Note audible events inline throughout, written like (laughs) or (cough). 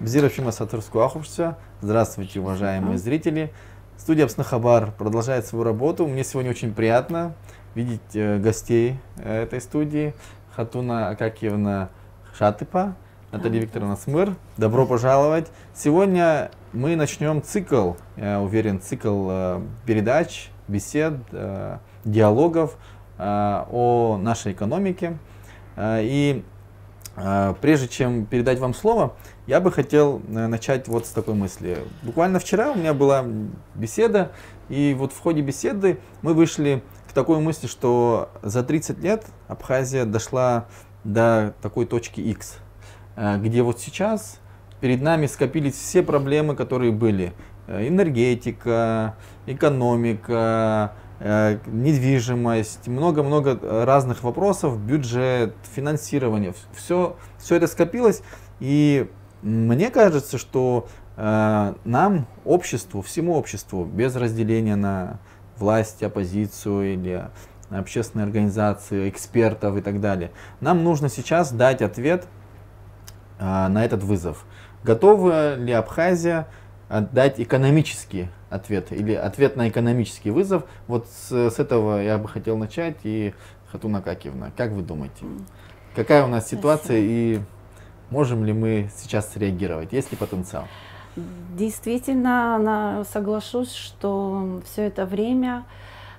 Бзировщима Сатурскую Ахушся. Здравствуйте, уважаемые зрители. Студия Абснахабар продолжает свою работу. Мне сегодня очень приятно видеть э, гостей э, этой студии. Хатуна Акакиевна Шатыпа, Наталья Викторовна Смыр. Добро пожаловать. Сегодня мы начнем цикл, я уверен, цикл э, передач, бесед, э, диалогов э, о нашей экономике. Э, и э, прежде чем передать вам слово, я бы хотел э, начать вот с такой мысли. Буквально вчера у меня была беседа, и вот в ходе беседы мы вышли к такой мысли, что за 30 лет Абхазия дошла до такой точки X, э, где вот сейчас перед нами скопились все проблемы, которые были. Э, энергетика, экономика, недвижимость, много-много разных вопросов, бюджет, финансирование. Все, все это скопилось, и мне кажется, что э, нам, обществу, всему обществу, без разделения на власть, оппозицию или общественные организации, экспертов и так далее, нам нужно сейчас дать ответ э, на этот вызов. Готова ли Абхазия дать экономический ответ или ответ на экономический вызов? Вот с, с этого я бы хотел начать. И Хатуна Какивна, как вы думаете, какая у нас ситуация и Можем ли мы сейчас среагировать? Есть ли потенциал? Действительно, соглашусь, что все это время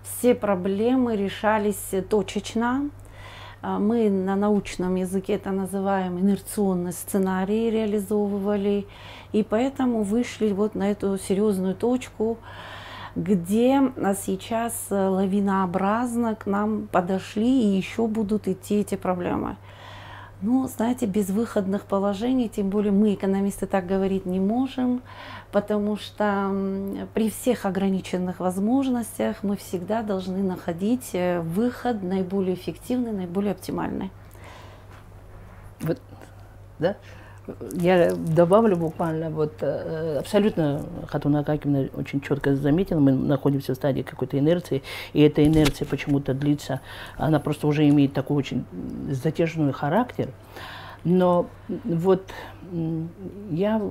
все проблемы решались точечно. А, мы на научном языке это называем инерционный сценарий реализовывали, и поэтому вышли вот на эту серьезную точку, где сейчас лавинообразно к нам подошли и еще будут идти эти проблемы. Ну, знаете, без выходных положений, тем более мы, экономисты, так говорить не можем, потому что при всех ограниченных возможностях мы всегда должны находить э, выход наиболее эффективный, наиболее оптимальный. Вот, да? Я добавлю буквально, вот э, абсолютно Хатуна Акакимна очень четко заметила, мы находимся в стадии какой-то инерции, и эта инерция почему-то длится, она просто уже имеет такой очень затяжной характер. Но вот я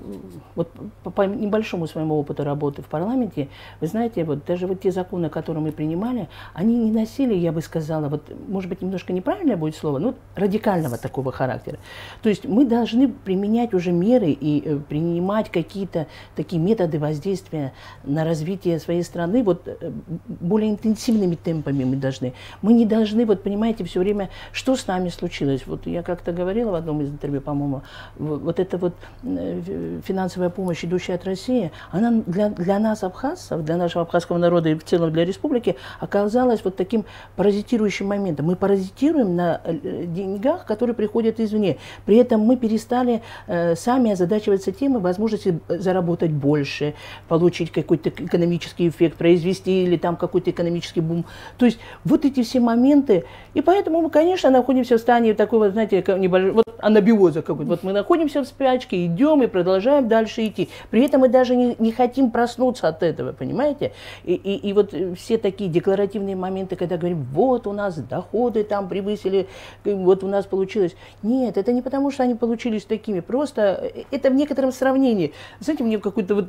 вот по, по небольшому своему опыту работы в парламенте, вы знаете, вот даже вот те законы, которые мы принимали, они не носили, я бы сказала, вот может быть немножко неправильное будет слово, но радикального такого характера. То есть мы должны применять уже меры и э, принимать какие-то такие методы воздействия на развитие своей страны вот э, более интенсивными темпами мы должны. Мы не должны, вот понимаете, все время, что с нами случилось. Вот я как-то говорила в одном из интервью, по-моему, вот эта вот э, финансовая помощь, идущая от России, она для, для нас, абхазцев, для нашего абхазского народа и в целом для республики, оказалась вот таким паразитирующим моментом. Мы паразитируем на э, деньгах, которые приходят извне. При этом мы перестали э, сами озадачиваться темой возможности заработать больше, получить какой-то экономический эффект, произвести или там какой-то экономический бум. То есть вот эти все моменты. И поэтому мы, конечно, находимся в состоянии такого, знаете, небольшого, вот анабиоза какой-то. Вот мы находимся в спячке, идем и продолжаем дальше идти. При этом мы даже не, не хотим проснуться от этого, понимаете? И, и, и вот все такие декларативные моменты, когда говорим, вот у нас доходы там превысили, вот у нас получилось. Нет, это не потому, что они получились такими, просто это в некотором сравнении. Знаете, мне какой-то вот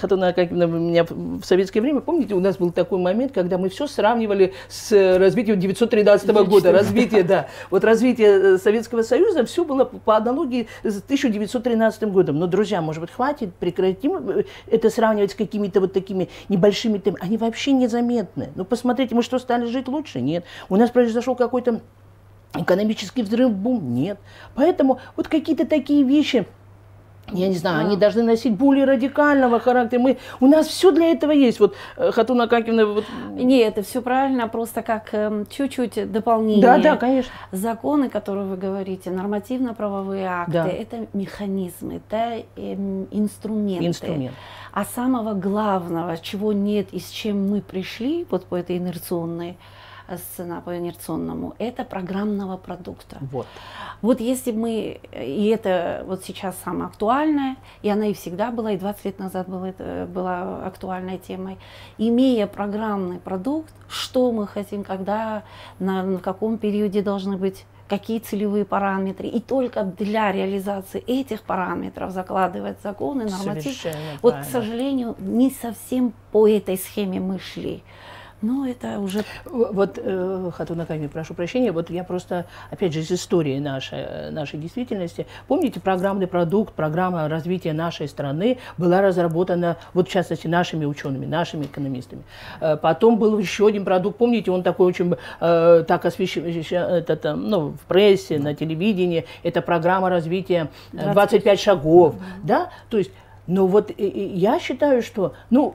Хатуна Акакина меня в советское время, помните, у нас был такой момент, когда мы все сравнивали с развитием 913 года, развитие, да, вот развитие Советского Союза, все было по аналогии с 1913 годом. Но, друзья, может быть, хватит, прекратим э, это сравнивать с какими-то вот такими небольшими темами. Они вообще незаметны. Ну, посмотрите, мы что, стали жить лучше? Нет. У нас произошел какой-то экономический взрыв, бум? Нет. Поэтому вот какие-то такие вещи, я не знаю, да. они должны носить более радикального характера. Мы, у нас все для этого есть. Вот э, Хатуна Какина... Вот... Не, это все правильно, просто как э, чуть-чуть дополнение. Да, да, конечно. Законы, которые вы говорите, нормативно-правовые акты, да. это механизмы, это э, инструменты. Инструмент. А самого главного, чего нет и с чем мы пришли, вот по этой инерционной, сцена по инерционному, это программного продукта. Вот. Вот если мы, и это вот сейчас самое актуальное, и она и всегда была, и 20 лет назад была, была актуальной темой, имея программный продукт, что мы хотим, когда, на, на каком периоде должны быть какие целевые параметры. И только для реализации этих параметров закладывать законы, норматив. Вот, правильно. к сожалению, не совсем по этой схеме мы шли. Но это уже... Вот, э, Хатуна Ками, прошу прощения, вот я просто, опять же, из истории нашей, нашей действительности. Помните, программный продукт, программа развития нашей страны была разработана, вот в частности, нашими учеными, нашими экономистами. Э, потом был еще один продукт, помните, он такой очень э, так освещен это, ну, в прессе, на телевидении. Это программа развития 25 шагов, да? То есть, но вот я считаю, что, ну,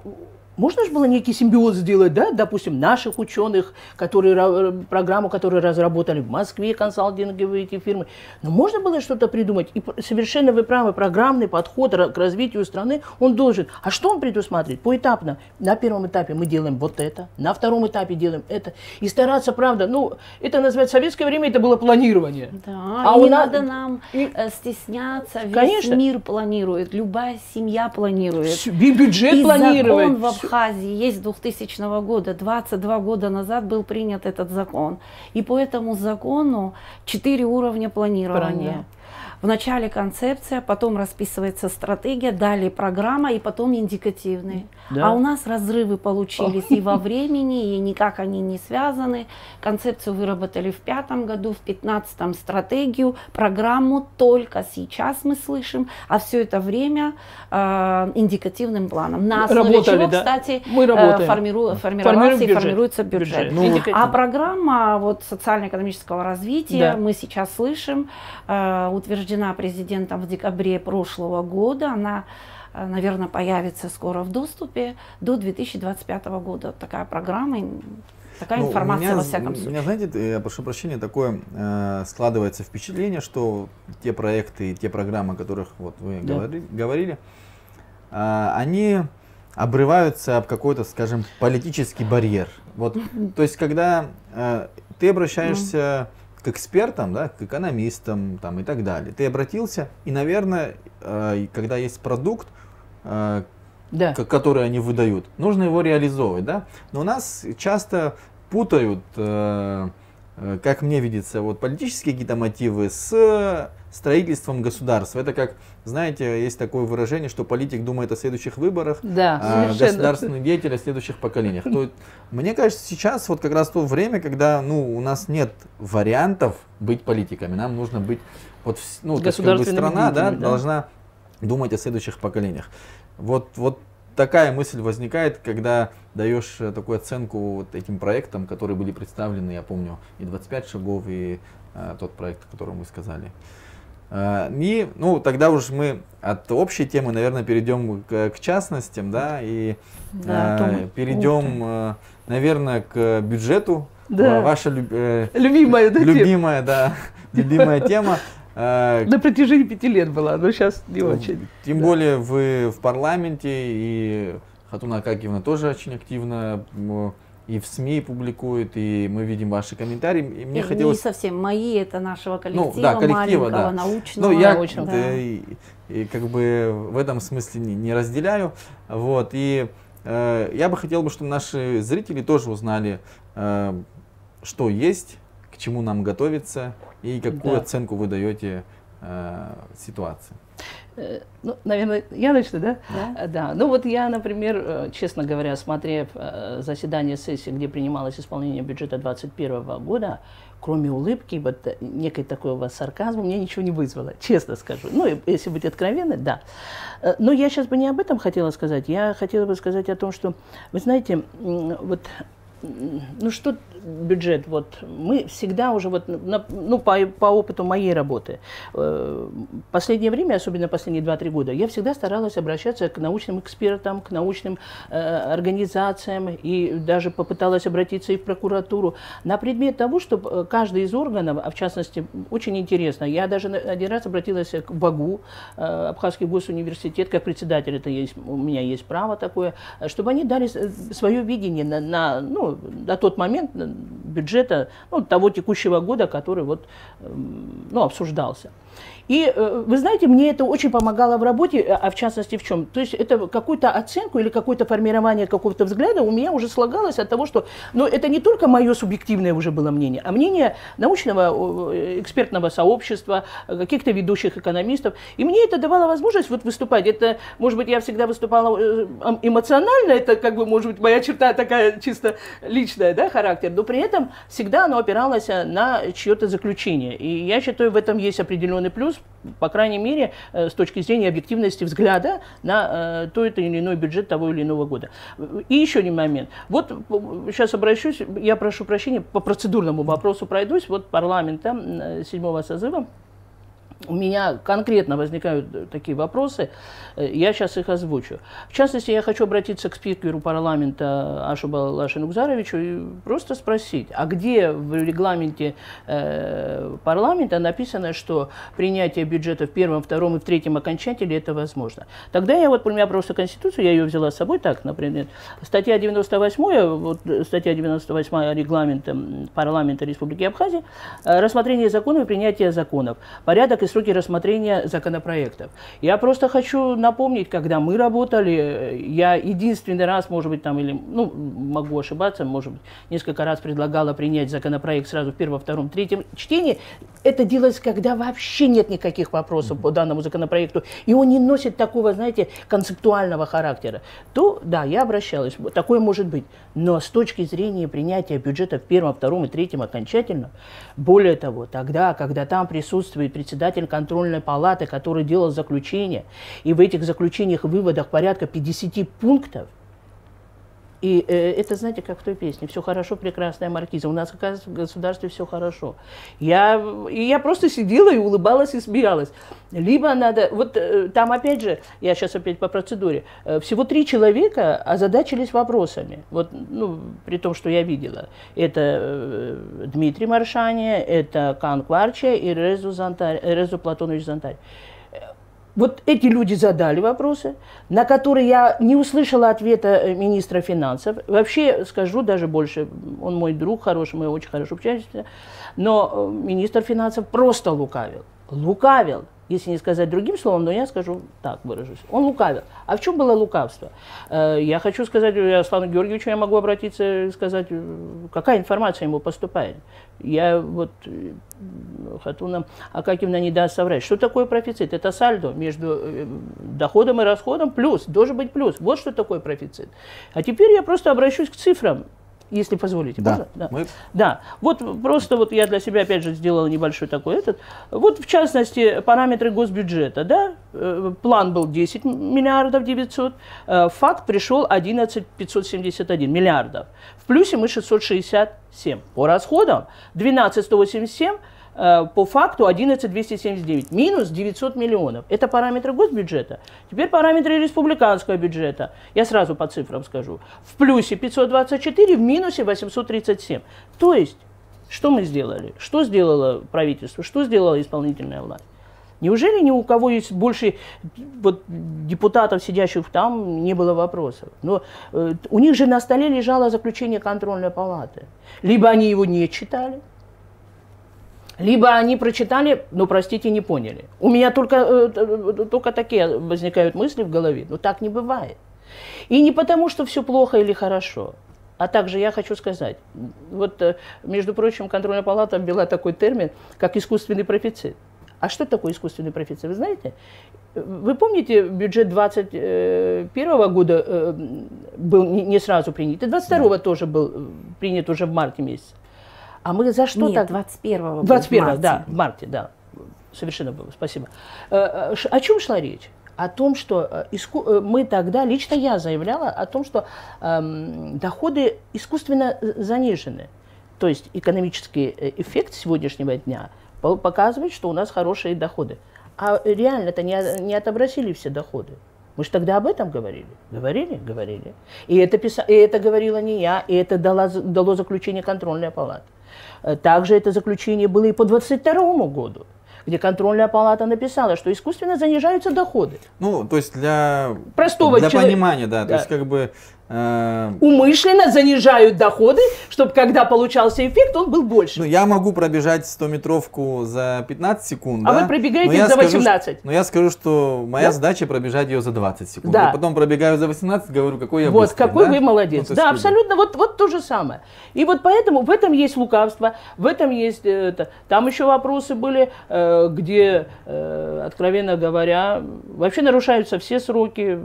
можно же было некий симбиоз сделать, да, допустим, наших ученых, которые, программу, которую разработали в Москве, консалтинговые эти фирмы. Но можно было что-то придумать. И совершенно вы правы, программный подход к развитию страны, он должен. А что он предусматривает? Поэтапно. На первом этапе мы делаем вот это, на втором этапе делаем это. И стараться, правда, ну, это называется, в советское время это было планирование. Да, а не нас... надо нам. Э, стесняться, весь Конечно. мир планирует, любая семья планирует. Бюджет и планирует. Закон Абхазии есть 2000 года, 22 года назад был принят этот закон. И по этому закону четыре уровня планирования. Правильно. Вначале концепция, потом расписывается стратегия, далее программа и потом индикативные. Да. А у нас разрывы получились и во времени, и никак они не связаны. Концепцию выработали в пятом году, в пятнадцатом стратегию, программу только сейчас мы слышим, а все это время э, индикативным планом. На основе Работали, чего, да? кстати, мы э, формиру, формировался и формируется бюджет. бюджет. Ну. А программа вот, социально-экономического развития, да. мы сейчас слышим, э, утверждена утверждена президентом в декабре прошлого года. Она, э, наверное, появится скоро в доступе до 2025 года. Такая программа, такая ну, информация меня, во всяком случае. У меня, знаете, я прошу прощения, такое э, складывается впечатление, что те проекты и те программы, о которых вот вы да. говори, говорили, э, они обрываются об какой-то, скажем, политический барьер. Вот, то есть, когда э, ты обращаешься к экспертам, да, к экономистам там, и так далее. Ты обратился, и, наверное, э, когда есть продукт, э, да. который они выдают, нужно его реализовывать. Да? Но у нас часто путают, э, как мне видится, вот, политические какие-то мотивы с строительством государства. Это как, знаете, есть такое выражение, что политик думает о следующих выборах, да, а государственный деятель о следующих поколениях. То, мне кажется, сейчас вот как раз то время, когда ну, у нас нет вариантов быть политиками. Нам нужно быть, вот, ну, как бы страна да, да? должна думать о следующих поколениях. Вот, вот такая мысль возникает, когда даешь э, такую оценку вот этим проектам, которые были представлены, я помню, и 25 шагов, и а, тот проект, о котором вы сказали. А, и, ну, тогда уж мы от общей темы, наверное, перейдем к, к частностям, да, и да, э, перейдем, э, наверное, к бюджету. Да. Ваша люб, э, любимая, да, любимая, да, (laughs) любимая тема. На протяжении пяти лет была, но сейчас не очень. Тем да. более вы в парламенте, и Хатуна Акакиевна тоже очень активно и в СМИ публикуют, и мы видим ваши комментарии. И мне и хотелось... Не совсем мои, это нашего коллектива, ну, да, коллектива да. научного. Ну, я научного. Да. И, и как бы в этом смысле не, не разделяю. Вот, и э, я бы хотел, бы, чтобы наши зрители тоже узнали, э, что есть, к чему нам готовиться, и какую да. оценку вы даете э, ситуации. Э, ну, наверное, я начну, да? Да. да. Ну вот я, например, э, честно говоря, смотрев э, заседание сессии, где принималось исполнение бюджета 2021 года, кроме улыбки, вот некой такой вас сарказма, мне ничего не вызвало, честно скажу. Ну, если быть откровенной, да. Но я сейчас бы не об этом хотела сказать. Я хотела бы сказать о том, что, вы знаете, вот ну что бюджет, вот мы всегда уже вот, на, ну по, по опыту моей работы, э, последнее время, особенно последние 2-3 года, я всегда старалась обращаться к научным экспертам, к научным э, организациям и даже попыталась обратиться и в прокуратуру. На предмет того, чтобы э, каждый из органов, а в частности, очень интересно, я даже один раз обратилась к БАГУ, э, Абхазский госуниверситет, как председатель, это есть, у меня есть право такое, чтобы они дали свое видение на, на ну, на тот момент бюджета ну, того текущего года, который вот, эм, ну, обсуждался. И э, вы знаете, мне это очень помогало в работе, э, а в частности в чем? То есть это какую-то оценку или какое-то формирование какого-то взгляда у меня уже слагалось от того, что ну, это не только мое субъективное уже было мнение, а мнение научного экспертного сообщества, каких-то ведущих экономистов. И мне это давало возможность вот выступать. Это, может быть, я всегда выступала эмоционально, это как бы, может быть, моя черта такая чисто личная, да, характер, но при этом всегда оно опиралось на чье-то заключение. И я считаю, в этом есть определенный плюс, по крайней мере, э, с точки зрения объективности взгляда на э, то или иной бюджет того или иного года. И еще один момент. Вот сейчас обращусь, я прошу прощения, по процедурному вопросу пройдусь. Вот парламента седьмого созыва у меня конкретно возникают э, такие вопросы, э, я сейчас их озвучу. В частности, я хочу обратиться к спикеру парламента Ашуба Лашинукзаровичу и просто спросить, а где в регламенте э, парламента написано, что принятие бюджета в первом, втором и в третьем окончателе это возможно? Тогда я вот, у меня просто Конституцию, я ее взяла с собой так, например, статья 98, вот статья 98 регламента парламента Республики Абхазия, рассмотрение законов и принятие законов, порядок и сроки рассмотрения законопроектов. Я просто хочу напомнить, когда мы работали, я единственный раз, может быть, там, или, ну, могу ошибаться, может быть, несколько раз предлагала принять законопроект сразу в первом, втором, третьем чтении. Это делалось, когда вообще нет никаких вопросов по данному законопроекту, и он не носит такого, знаете, концептуального характера. То, да, я обращалась, такое может быть. Но с точки зрения принятия бюджета в первом, втором и третьем окончательно, более того, тогда, когда там присутствует председатель председатель контрольной палаты, который делал заключение, и в этих заключениях, выводах порядка 50 пунктов, и э, это, знаете, как в той песне, все хорошо, прекрасная маркиза. У нас, оказывается, в государстве все хорошо. Я, и я просто сидела и улыбалась и смеялась. Либо надо, вот э, там опять же, я сейчас опять по процедуре, э, всего три человека озадачились вопросами. Вот, ну, при том, что я видела. Это э, Дмитрий Маршани, это Кан Кварча и Резу, Зонтарь, Резу Платонович Зонтарь. Вот эти люди задали вопросы, на которые я не услышала ответа э, министра финансов. Вообще, скажу даже больше, он мой друг хороший, мы очень хорошо общаемся, но э, министр финансов просто лукавил. Лукавил если не сказать другим словом, но я скажу так, выражусь. Он лукавил. А в чем было лукавство? Э, я хочу сказать, Аслану Георгиевичу я могу обратиться и сказать, какая информация ему поступает. Я вот Хатуна Акакевна не даст соврать. Что такое профицит? Это сальдо между э, доходом и расходом плюс, должен быть плюс. Вот что такое профицит. А теперь я просто обращусь к цифрам если позволите. Да. Да. Мы... да. Вот просто вот я для себя опять же сделала небольшой такой этот. Вот в частности параметры госбюджета, да, э, план был 10 миллиардов 900, э, факт пришел 11 571 миллиардов. В плюсе мы 667. По расходам 12 187 Э, по факту 11279, минус 900 миллионов. Это параметры госбюджета. Теперь параметры республиканского бюджета. Я сразу по цифрам скажу. В плюсе 524, в минусе 837. То есть, что мы сделали? Что сделало правительство? Что сделала исполнительная власть? Неужели ни у кого есть больше вот, депутатов, сидящих там, не было вопросов? Но э, у них же на столе лежало заключение контрольной палаты. Либо они его не читали, либо они прочитали, но, простите, не поняли. У меня только, э, э, только такие возникают мысли в голове. Но так не бывает. И не потому, что все плохо или хорошо. А также я хочу сказать, вот, э, между прочим, контрольная палата ввела такой термин, как искусственный профицит. А что такое искусственный профицит? Вы знаете, вы помните, бюджет 2021 года был не сразу принят, и 22 да. тоже был принят уже в марте месяце. А мы за что Нет, так? 21-го 21 да, в марте, да. Совершенно было, спасибо. Э, э, о чем шла речь? О том, что э, иску... мы тогда, лично я заявляла о том, что эм, доходы искусственно занижены. То есть экономический эффект сегодняшнего дня показывает, что у нас хорошие доходы. А реально это не, не отобразили все доходы. Мы же тогда об этом говорили. Говорили? Говорили. И это, писа... и это говорила не я, и это дало, дало заключение контрольная палата. Э, также это заключение было и по 22 году где контрольная палата написала, что искусственно занижаются доходы. Ну, то есть для простого для человека, понимания, да, да, то есть как бы Умышленно занижают доходы, чтобы когда получался эффект, он был больше. ну, я могу пробежать 100-метровку за 15 секунд, А да, вы пробегаете за скажу, 18. что- но я скажу, что моя Да? задача пробежать ее за 20 секунд. Да. И потом пробегаю за 18, говорю, какой я Вот, быстрый, какой да? вы молодец. Ну, то есть да, абсолютно, вот, вот то же самое. И вот поэтому в этом есть лукавство, в этом есть э, это. Там еще вопросы были, э, где, э, откровенно говоря, вообще нарушаются все сроки,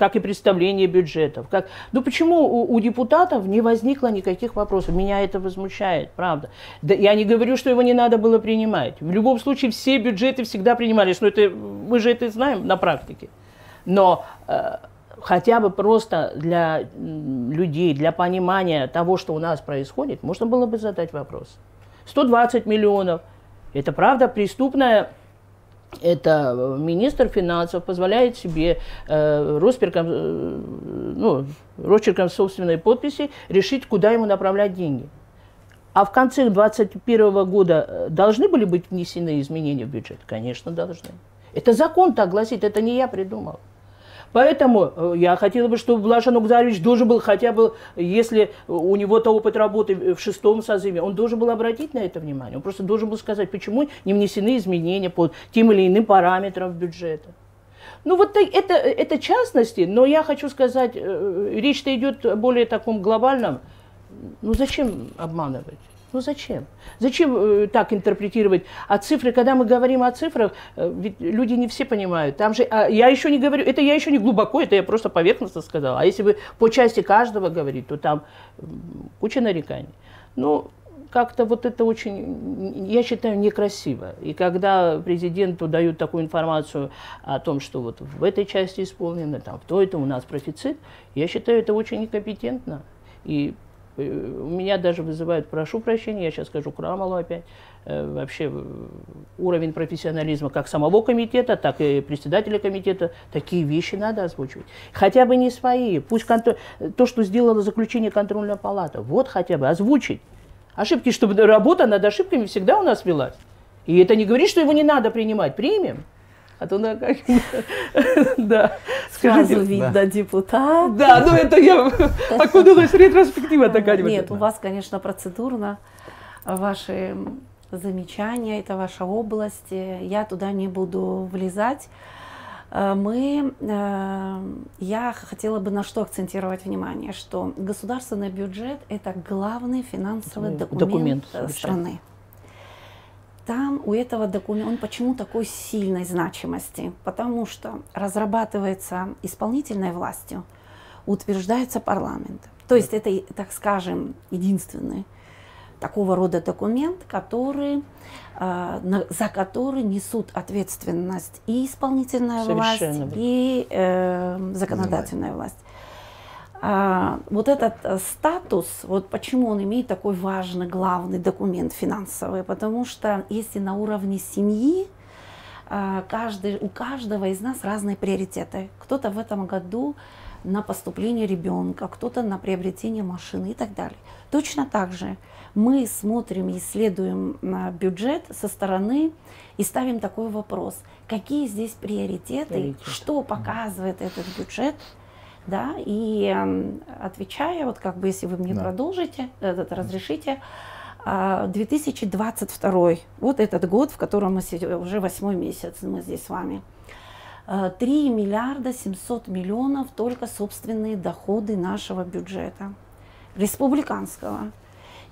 как и представление бюджетов. Как... Ну почему у, у депутатов не возникло никаких вопросов? Меня это возмущает, правда. Да, я не говорю, что его не надо было принимать. В любом случае все бюджеты всегда принимались. Но это, мы же это знаем на практике. Но э, хотя бы просто для людей, для понимания того, что у нас происходит, можно было бы задать вопрос. 120 миллионов. Это правда преступная это министр финансов позволяет себе э, росперком, э, ну, росчерком собственной подписи решить, куда ему направлять деньги. А в конце 2021 года э, должны были быть внесены изменения в бюджет? Конечно, должны. Это закон так гласит, это не я придумал. Поэтому э, я хотела бы, чтобы Блажен Угдарович должен был хотя бы, если у него-то опыт работы в шестом созыве, он должен был обратить на это внимание. Он просто должен был сказать, почему не внесены изменения по тем или иным параметрам бюджета. Ну вот это, это частности, но я хочу сказать, э, речь-то идет о более таком глобальном. Ну зачем обманывать? Ну зачем? Зачем э, так интерпретировать? А цифры, когда мы говорим о цифрах, э, ведь люди не все понимают. Там же, а я еще не говорю, это я еще не глубоко, это я просто поверхностно сказала. А если вы по части каждого говорить, то там м, куча нареканий. Ну, как-то вот это очень, я считаю, некрасиво. И когда президенту дают такую информацию о том, что вот в этой части исполнено, там, в то у нас профицит, я считаю, это очень некомпетентно. И э, у меня даже вызывают, прошу прощения, я сейчас скажу Крамалу опять, э, вообще э, уровень профессионализма как самого комитета, так и председателя комитета, такие вещи надо озвучивать. Хотя бы не свои, пусть контр- то, что сделало заключение контрольная палата, вот хотя бы озвучить. Ошибки, чтобы работа над ошибками всегда у нас велась. И это не говорит, что его не надо принимать. Примем. А то на как... (laughs) Да. Сразу Скажите. видно депутат. Да, ну это я (laughs) окунулась ретроспектива такая. Нет, у вас, конечно, процедурно ваши замечания, это ваша область. э, Я туда не буду влезать. Э, Мы, э, я хотела бы на что акцентировать внимание, что государственный бюджет – это главный финансовый документ, документ, совершенно. страны. Там у этого документа, он почему такой сильной значимости? Потому что разрабатывается исполнительной властью, утверждается парламентом. То есть это, так скажем, единственный такого рода документ, который, на- за который несут ответственность и исполнительная власть, Совершенно верно. и э, законодательная власть. А, вот этот э, статус, вот почему он имеет такой важный, главный документ финансовый, потому что если на уровне семьи а, каждый, у каждого из нас разные приоритеты. Кто-то в этом году на поступление ребенка, кто-то на приобретение машины и так далее. Точно так же мы смотрим и исследуем на бюджет со стороны и ставим такой вопрос, какие здесь приоритеты, Приоритеты. что показывает этот бюджет, да, и отвечая, вот как бы если вы мне Да. продолжите, этот, разрешите, а, 2022, вот этот год, в котором мы сидим, уже восьмой месяц мы здесь с вами, А, 3 миллиарда 700 миллионов только собственные доходы нашего бюджета, республиканского.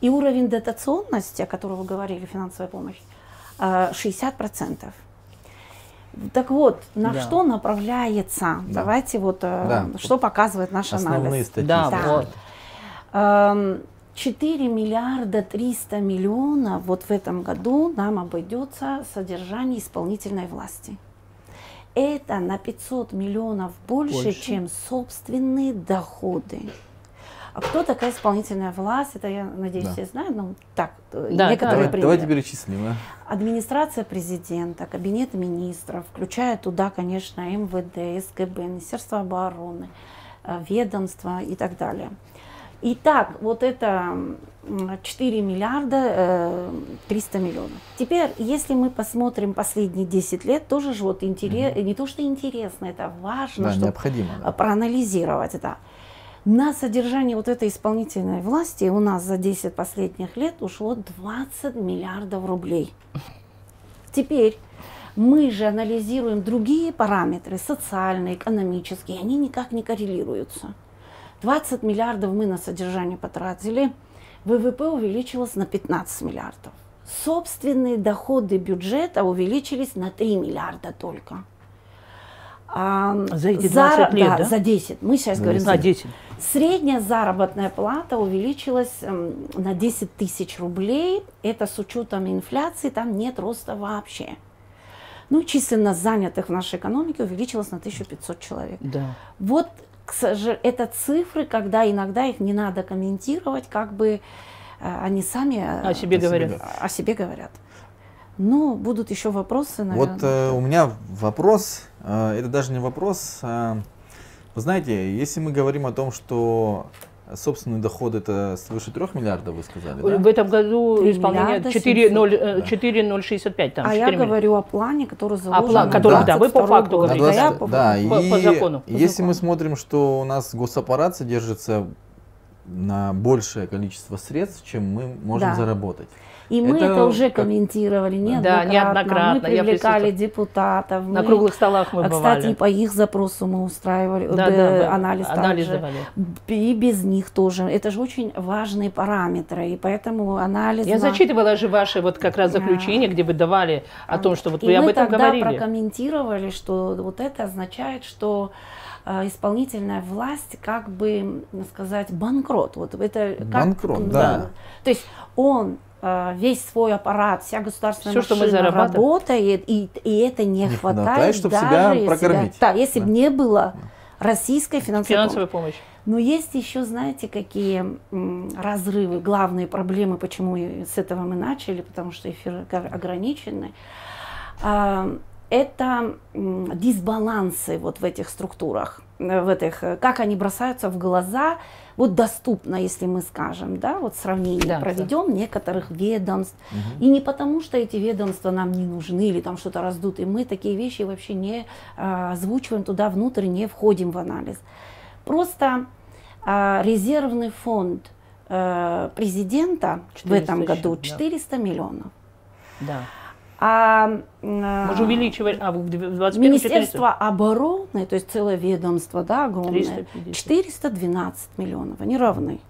И уровень дотационности, о котором вы говорили, финансовая помощь, а, 60%. Так вот, на Да. что направляется, Да. давайте вот, э, Да. что показывает наш Основные анализ. статьи. Да, Да. вот. Эм, 4 миллиарда 300 миллионов вот в этом году нам обойдется содержание исполнительной власти. Это на 500 миллионов больше, Больше. чем собственные доходы. А кто такая исполнительная власть? Это, я надеюсь, Да. все знают. Ну, так, э, Да, некоторые примеры. давайте перечислим. а. Администрация президента, кабинет министров, включая туда, конечно, МВД, СКБ, Министерство обороны, э, ведомства и так далее. Итак, вот это м, 4 миллиарда э, 300 миллионов. Теперь, если мы посмотрим последние 10 лет, тоже же вот интерес, не то что интересно, это важно, Да, чтобы необходимо. да. проанализировать это. На содержание вот этой исполнительной власти у нас за 10 последних лет ушло 20 миллиардов рублей. Теперь мы же анализируем другие параметры, социальные, экономические, они никак не коррелируются. 20 миллиардов мы на содержание потратили, ВВП увеличилось на 15 миллиардов. Собственные доходы бюджета увеличились на 3 миллиарда только. А, за эти 20 зар... лет, да, да? За 10. Мы сейчас говорим за 10. Средняя заработная плата увеличилась эм, на 10 тысяч рублей. Это с учетом инфляции, там нет роста вообще. Ну, численность занятых в нашей экономике увеличилась на 1500 человек. Да. Вот к сожалению, это цифры, когда иногда их не надо комментировать, как бы э, они сами э, о себе говорят. О себе говорят. Ну, будут еще вопросы, наверное. Вот э, у меня вопрос, э, это даже не вопрос. Э, вы знаете, если мы говорим о том, что собственный доход это свыше 3 миллиардов, вы сказали, да? В этом году исполнение 4,065. Э, там, а я говорю о плане, который заложен. А план, который, да, вы по факту говорите. 20, да, по, да, по, и по закону. Если закону. мы смотрим, что у нас госаппарат содержится на большее количество средств, чем мы можем да. заработать. И мы это, это уже комментировали неоднократно. Да, неоднократно. Мы привлекали депутатов. На мы, круглых столах мы бывали. Кстати, по их запросу мы устраивали да, да, анализ. Анализ также. И без них тоже. Это же очень важные параметры. И поэтому анализ... Я на... зачитывала же ваши вот как раз заключения, да. где вы давали о том, что вот и вы об этом говорили. мы тогда прокомментировали, что вот это означает, что э, исполнительная власть как бы сказать банкрот. Вот это как, банкрот, да. да. То есть он Э, весь свой аппарат, вся государственная Все, машина что мы работает, и, и это не, не хватает, хватает чтобы даже себя если, прокормить. Да, если да. бы не было российской финансовой, финансовой помощи. Но есть еще, знаете, какие разрывы, главные проблемы, почему с этого мы начали, потому что эфир ограниченный. Это дисбалансы вот в этих структурах, в этих, как они бросаются в глаза, вот доступно, если мы скажем, да, вот сравнение да, проведем да. некоторых ведомств. Угу. И не потому, что эти ведомства нам не нужны или там что-то раздуты, мы такие вещи вообще не а, озвучиваем туда внутрь, не входим в анализ. Просто а, резервный фонд а, президента в этом году 400 да. миллионов. Да. А, Мы же увеличивали, а, в 21 Министерство 400. обороны, то есть целое ведомство, да, огромное, 350. 412 миллионов, они равны.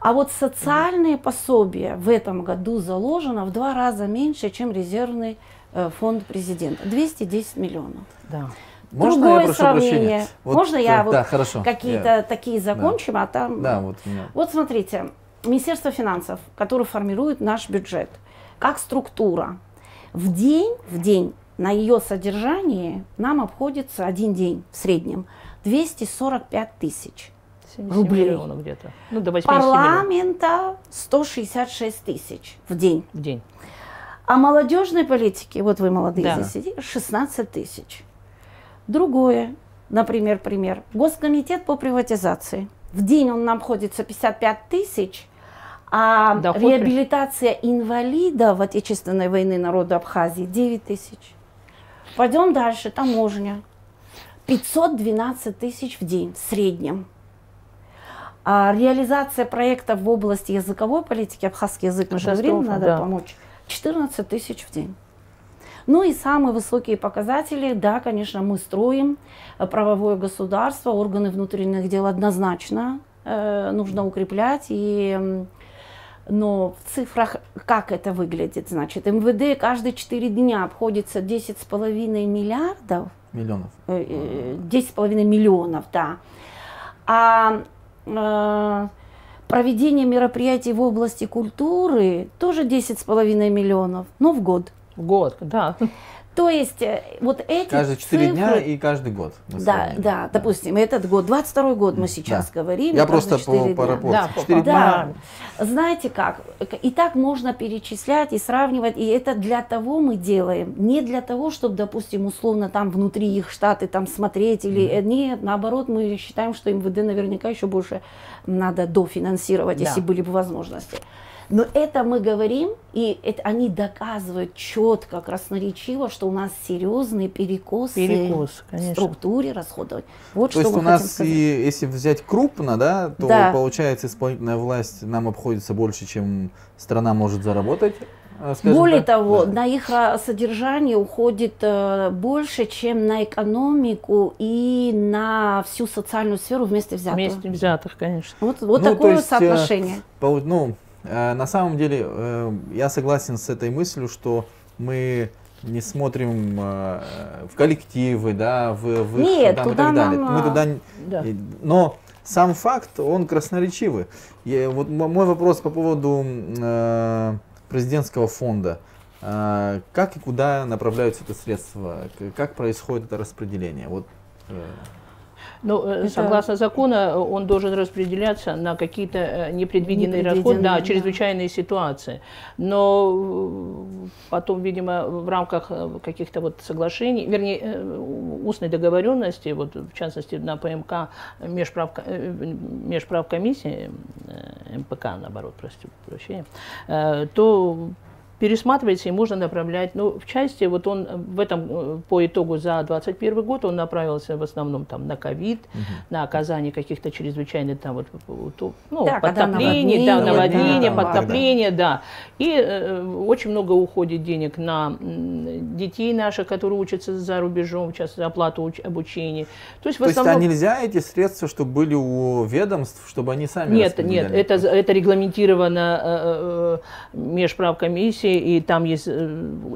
А вот социальные mm. пособия в этом году заложено в два раза меньше, чем резервный э, фонд президента. 210 миллионов. Да. Можно Другое я прошу сравнение. Прощения? Вот, Можно я да, вот какие-то я... такие закончим, да. а там... Да, вот, меня. вот смотрите, Министерство финансов, которое формирует наш бюджет, как структура, в день, в день на ее содержание нам обходится один день в среднем 245 тысяч рублей. где-то. Ну, до Парламента 166 тысяч в день. В день. А молодежной политики, вот вы молодые да. здесь сидите, 16 тысяч. Другое, например, пример. Госкомитет по приватизации. В день он нам обходится 55 тысяч, а Доход реабилитация инвалидов Отечественной войны народа Абхазии 9 тысяч. Пойдем дальше, таможня. 512 тысяч в день в среднем. А реализация проектов в области языковой политики, абхазский язык, мы же говорим, надо да. помочь, 14 тысяч в день. Ну и самые высокие показатели, да, конечно, мы строим правовое государство, органы внутренних дел однозначно э, нужно укреплять и но в цифрах как это выглядит? Значит, МВД каждые 4 дня обходится 10,5 миллиардов. Миллионов. 10,5 э, миллионов, да. А э, проведение мероприятий в области культуры тоже 10,5 миллионов, но в год. В год, да. То есть э, вот эти Каждые 4 цифры, дня и каждый год. Да, да, да, допустим, этот год, 22 год мы сейчас да. говорим. Я просто по, по рапорту. Да, 4 да. Знаете как, и так можно перечислять и сравнивать, и это для того мы делаем, не для того, чтобы, допустим, условно там внутри их штаты там смотреть, или mm. нет, наоборот, мы считаем, что МВД наверняка еще больше надо дофинансировать, да. если были бы возможности. Но это мы говорим, и это, они доказывают четко, красноречиво, что у нас серьезные перекосы Перекос, в структуре расходовать. Вот То что есть у нас, и, если взять крупно, да, то Да. получается исполнительная власть нам обходится больше, чем страна может заработать. э, скажем Более так. того, Да. на их содержание уходит э, больше, чем на экономику и на всю социальную сферу вместе взятую. Вместе взятых, конечно. Вот, вот Ну, такое есть, э, соотношение. Пол- Ну, э, на самом деле, э, я согласен с этой мыслью, что мы не смотрим э, в коллективы, да, в, в Нет, там и туда так далее. нам, Мы туда Да. И- Но сам факт, он красноречивый. И вот мой вопрос по поводу э, президентского фонда. Э, Как и куда направляются это средства? Как происходит это распределение? Вот, э, Ну, э, Это- согласно закону, э, он должен распределяться на какие-то э, непредвиденные расходы, да, да. чрезвычайные ситуации. Но потом, видимо, в рамках каких-то вот соглашений, вернее, устной договоренности, вот в частности на ПМК межправ, межправкомиссии, э, МПК, наоборот, прости, прощения, то пересматривается и можно направлять. Ну, в части, вот он э, в этом, э, по итогу за 2021 год, он направился в основном там на ковид, на оказание каких-то чрезвычайных там вот, ну, Да, когда подтоплений, да, наводнение, наводнения, там, да. подтопления, да. И э, очень много уходит денег на детей наших, которые учатся за рубежом, сейчас оплату уч- обучения. То есть в то есть, а основном... нельзя эти средства, чтобы были у ведомств, чтобы они сами Нет, нет, это, за- это регламентировано э, э, межправкомиссией, и там есть э,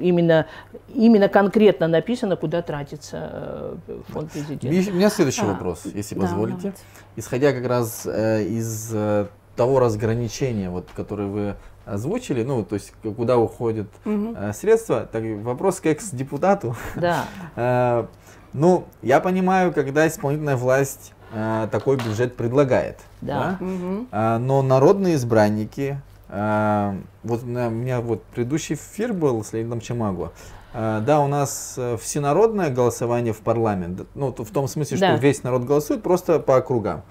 именно, именно конкретно написано, куда тратится э, фонд президента. У меня следующий А, вопрос, если да, позволите. давайте. Исходя как раз э, из э, того разграничения, вот, которое вы озвучили, ну, то есть куда уходят э, средства, так, вопрос к экс-депутату. Да, (laughs) Э, Ну, я понимаю, когда исполнительная власть э, такой бюджет предлагает. Да. Мгм. А, Но народные избранники, а, вот у меня- вот предыдущий эфир был с Леонидом Чамагу. А, Да, у нас э, всенародное голосование в парламент, ну, в том смысле, что Да. весь народ голосует просто по округам.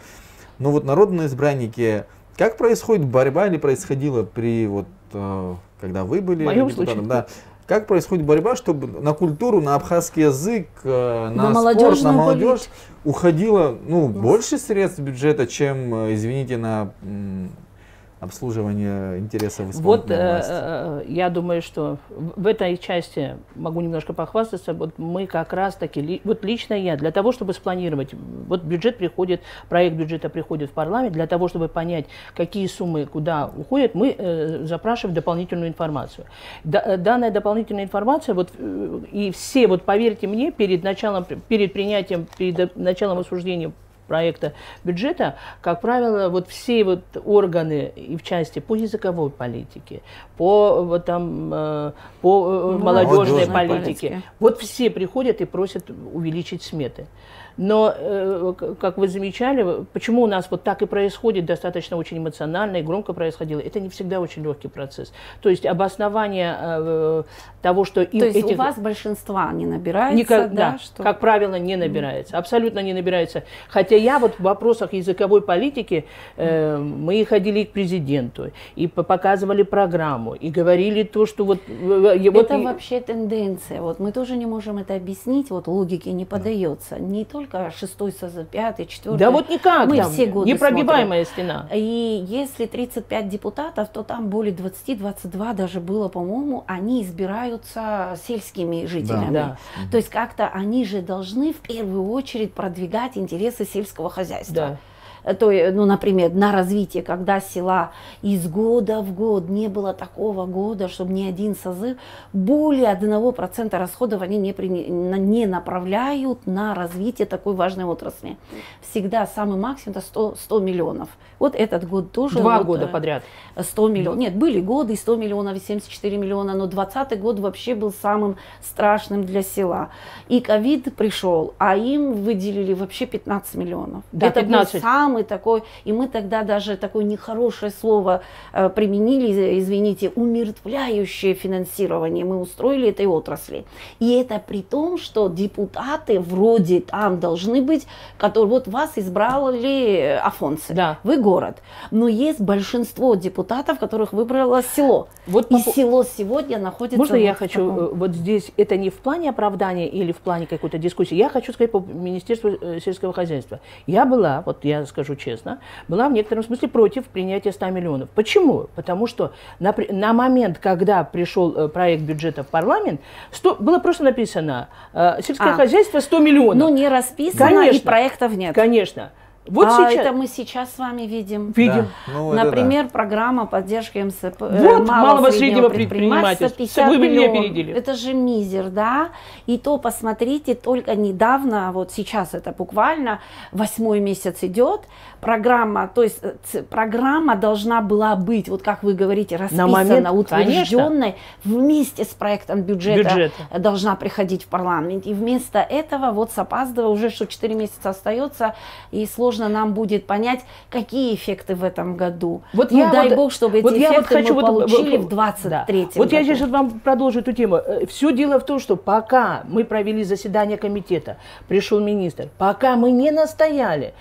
Но вот народные избранники, как происходит борьба или происходила при вот, э, когда вы были В моем депутатом, случае. да, как происходит борьба, чтобы на культуру, на абхазский язык, э, на, На спорт, на молодежь уходило ну, больше средств бюджета, чем, извините, на обслуживание интересов Вот исполнительной э, власти? э, я думаю, что в этой части могу немножко похвастаться. Вот мы как раз таки, вот лично я, для того, чтобы спланировать, вот бюджет приходит, проект бюджета приходит в парламент, для того, чтобы понять, какие суммы куда уходят, мы э, запрашиваем дополнительную информацию. Да- э, данная дополнительная информация, вот э, и все, вот поверьте мне, перед началом, перед принятием, перед началом обсуждения проекта бюджета, как правило, вот все вот органы и в части по языковой политике, по вот там э, по э, молодежной Молодежной политике, политике. вот все приходят и просят увеличить сметы. Но, э, как вы замечали, почему у нас вот так и происходит, достаточно очень эмоционально и громко происходило, это не всегда очень легкий процесс. То есть обоснование э, того, что То есть этих... у вас большинства не набирается, Никогда, да, что как правило, не набирается. Абсолютно не набирается. Хотя я вот в вопросах языковой политики, э, мы ходили к президенту, и по- показывали программу, и говорили то, что вот... э, вот это и- вообще тенденция. Вот мы тоже не можем это объяснить, вот логике не поддается. Не только шестой созыв, пятый, четвертый. Да вот никак Мы там, все годы непробиваемая стена. И если 35 депутатов, то там более 20-22 даже было, по-моему, они избираются сельскими жителями. Да. То есть как-то они же должны в первую очередь продвигать интересы сельского хозяйства. Да. Э, То, е- ну, например, на развитие, когда села из года в год не было такого года, чтобы ни один созыв более 1% расходов они не, на- не направляют на развитие такой важной отрасли. Всегда самый максимум это 100, 100 миллионов. Вот этот год тоже. Два вот, года э, подряд. 100 миллионов. Нет, были годы и 100 миллионов, и 74 миллиона, но 20 год вообще был самым страшным для села. И ковид пришел, а им выделили вообще 15 миллионов. Да, Это 15. был самый самый такой, и мы тогда даже такое нехорошее слово э, применили, извините, умиротворяющее финансирование мы устроили этой отрасли. И это при том, что депутаты вроде там должны быть, которые вот вас избрали Афонцы, Да. вы город, но есть большинство депутатов, которых выбрало село. Вот и по село сегодня находится Можно вот я хочу таком- э, вот здесь это не в плане оправдания или в плане какой-то дискуссии. Я хочу сказать по Министерству э, сельского хозяйства. Я была, вот я скажу честно, была в некотором смысле против принятия 100 миллионов. Почему? Потому что на, на момент, когда пришел э, проект бюджета в парламент, 100 было просто написано э, сельское А. хозяйство 100 миллионов. Ну, не расписано, и Конечно. проектов нет. Конечно. Вот а сейчас это мы сейчас с вами видим. видим. Да, ну, это да. Например, программа поддержки МСП, э, Вот, малого малого среднего предпринимательства предпринимательства. 50 Вы меня опередили. Это же мизер, да? И то посмотрите, только недавно, вот сейчас это буквально восьмой месяц идет, программа, то есть э, ц- программа должна была быть, вот как вы говорите, расписана, момент, утвержденной, вместе с проектом бюджета, Бюджета. должна приходить в парламент. И вместо этого вот с опаздывая уже что 4 месяца остается, и сложно нам будет понять, какие эффекты в этом году. Вот ну, я дай вот- бог, чтобы эти вот я вот эффекты хочу мы вот, э, получили вот, в 23 да. Вот я году. сейчас вам продолжу эту тему. Все дело в том, что пока мы провели заседание комитета, пришел министр, пока мы не настояли,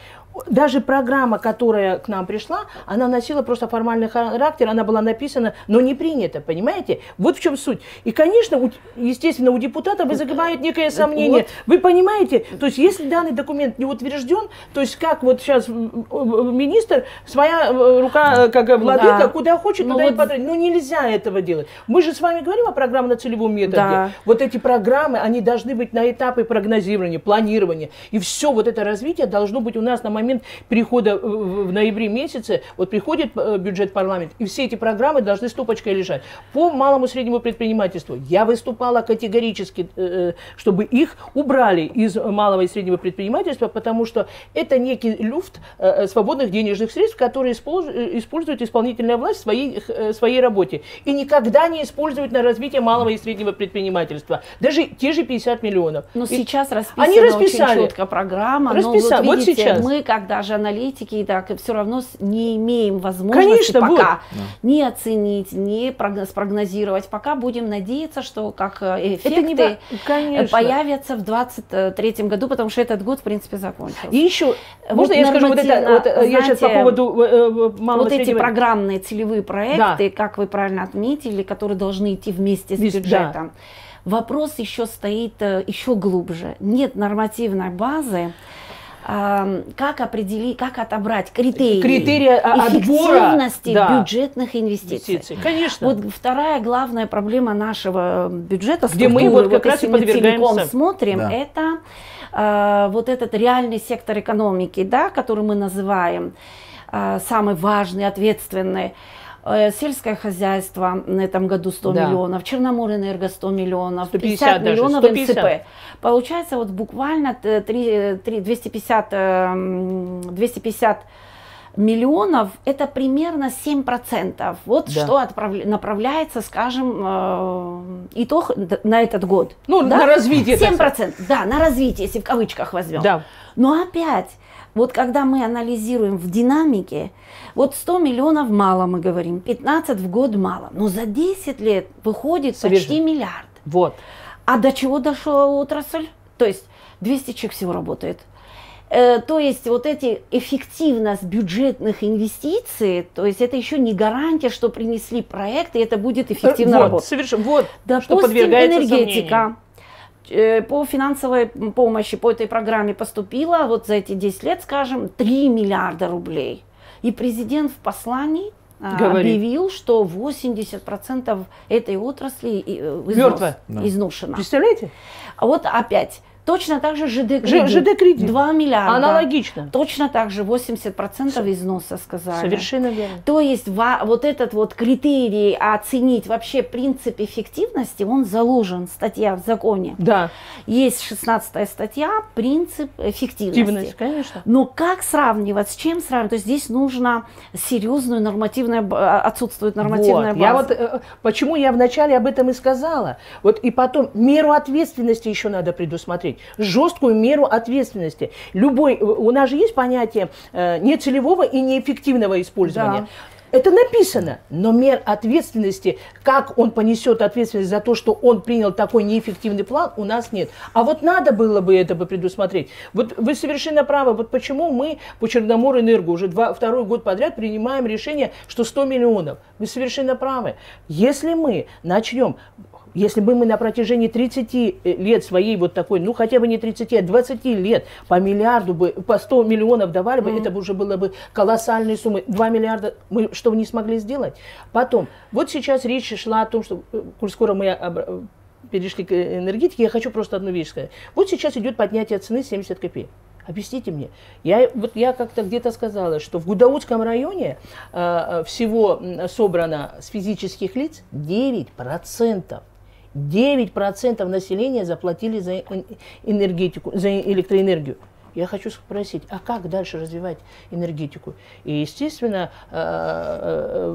даже программа, которая к нам пришла, она носила просто формальный характер, она была написана, но не принята, понимаете? Вот в чем суть. И, конечно, у- естественно, у депутатов вызывает некое сомнение. Вы понимаете, то есть если данный документ не утвержден, то есть как вот сейчас министр, своя э, рука, э, как владыка, Да. куда хочет, Ну туда и вот- потратит. Ну нельзя этого делать. Мы же с вами говорим о программе на целевом методе. Да. Вот эти программы, они должны быть на этапе прогнозирования, планирования. И все вот это развитие должно быть у нас на момент перехода в, в- в ноябре месяце. Вот приходит э, бюджет в парламент, и все эти программы должны стопочкой лежать. По малому и среднему предпринимательству я выступала категорически, э, чтобы их убрали из малого и среднего предпринимательства, потому что это некий люфт э, э, свободных денежных средств, которые использ- э, использует исполнительная власть в своей, э, своей работе. И никогда не использует на развитие малого и среднего предпринимательства. Даже те же 50 миллионов. Но И- сейчас расписана Они расписали. очень четко программа. Расписали. Но Вот вот видите, сейчас. мы, как даже аналитики, так и все равно не имеем возможности Конечно, пока вот. не оценить, не прогноз- спрогнозировать. Пока будем надеяться, что как э, не эффекты во- конечно. появятся в 2023 году, потому что этот год, в принципе, закончился. И еще, Вот можно я скажу вот это, вот, э, я сейчас по знаете, поводу э, э, малого вот эти среднего- программные целевые проекты, как вы правильно отметили, которые должны идти вместе с бюджетом. Вопрос еще стоит еще глубже. Нет нормативной базы, как определить, как отобрать критерии, Критерии, а, отбора, эффективности да. бюджетных инвестиций. инвестиций. Конечно. Вот вторая главная проблема нашего бюджета, Где мы вот как раз если и мы подвергаемся. целиком смотрим, Да. это э, вот этот реальный сектор экономики, да, который мы называем э, самый важный, ответственный. Э, Сельское хозяйство на этом году 100 Да. миллионов, Черноморэнерго 100 миллионов, 150 50 даже, миллионов 150. МСП. Получается вот буквально т- три- три- 250, э, м, 250 миллионов, это примерно 7%. Вот Да. что отправля- направляется, скажем, э, итог на этот год. Ну, Да? на развитие. так 7%, да, на развитие, если в кавычках возьмем. Да. Но опять, вот когда мы анализируем в динамике, вот 100 миллионов мало, мы говорим, 15 в год мало. Но за 10 лет выходит почти Совершенно. миллиард. Вот. А до чего дошла отрасль? То есть 200 человек всего работает. Э, То есть вот эти эффективность бюджетных инвестиций, то есть это еще не гарантия, что принесли проект, и это будет эффективно вот, работать. Совершенно. Вот. что Допустим, подвергается энергетика. Э, По финансовой помощи по этой программе поступило вот за эти 10 лет, скажем, 3 миллиарда рублей. И президент в послании а, Говорит. объявил, что 80% этой отрасли и, э, износ- Мертвая. Изношена. Представляете? А вот опять, точно так же ЖД кредит. ЖД кредит. 2 миллиарда. Аналогично. Точно так же 80% износа сказали. Совершенно верно. То есть вот этот вот критерий оценить вообще принцип эффективности, он заложен, статья в законе. Да. Есть 16 статья, принцип эффективности. Активность, конечно. Но как сравнивать, с чем сравнивать? То есть здесь нужно серьезную нормативную, а, отсутствует нормативная Вот. база. Я вот, э, почему я вначале об этом и сказала. Вот и потом меру ответственности еще надо предусмотреть. Жесткую меру ответственности. Любой, у нас же есть понятие э, нецелевого и неэффективного использования. Да. Это написано, но мер ответственности, как он понесет ответственность за то, что он принял такой неэффективный план, у нас нет. А вот надо было бы это бы предусмотреть. Вот вы совершенно правы. Вот почему мы по Черноморэнерго уже два, второй год подряд принимаем решение, что 100 миллионов. Вы совершенно правы. Если мы начнем если бы мы на протяжении 30 э, лет своей вот такой, ну хотя бы не 30, а 20 лет по миллиарду бы, по 100 миллионов давали бы, mm-hmm. это бы уже было бы колоссальные суммы. 2 миллиарда мы что не смогли сделать. Потом, вот сейчас речь шла о том, что, э, коль скоро мы э, перешли к энергетике, я хочу просто одну вещь сказать. Вот сейчас идет поднятие цены 70 копеек. Объясните мне. Я, вот я как-то где-то сказала, что в Гудаутском районе э, всего собрано с физических лиц 9%. 9% населения заплатили за энергетику, за электроэнергию. Я хочу спросить, а как дальше развивать энергетику? И, естественно, э,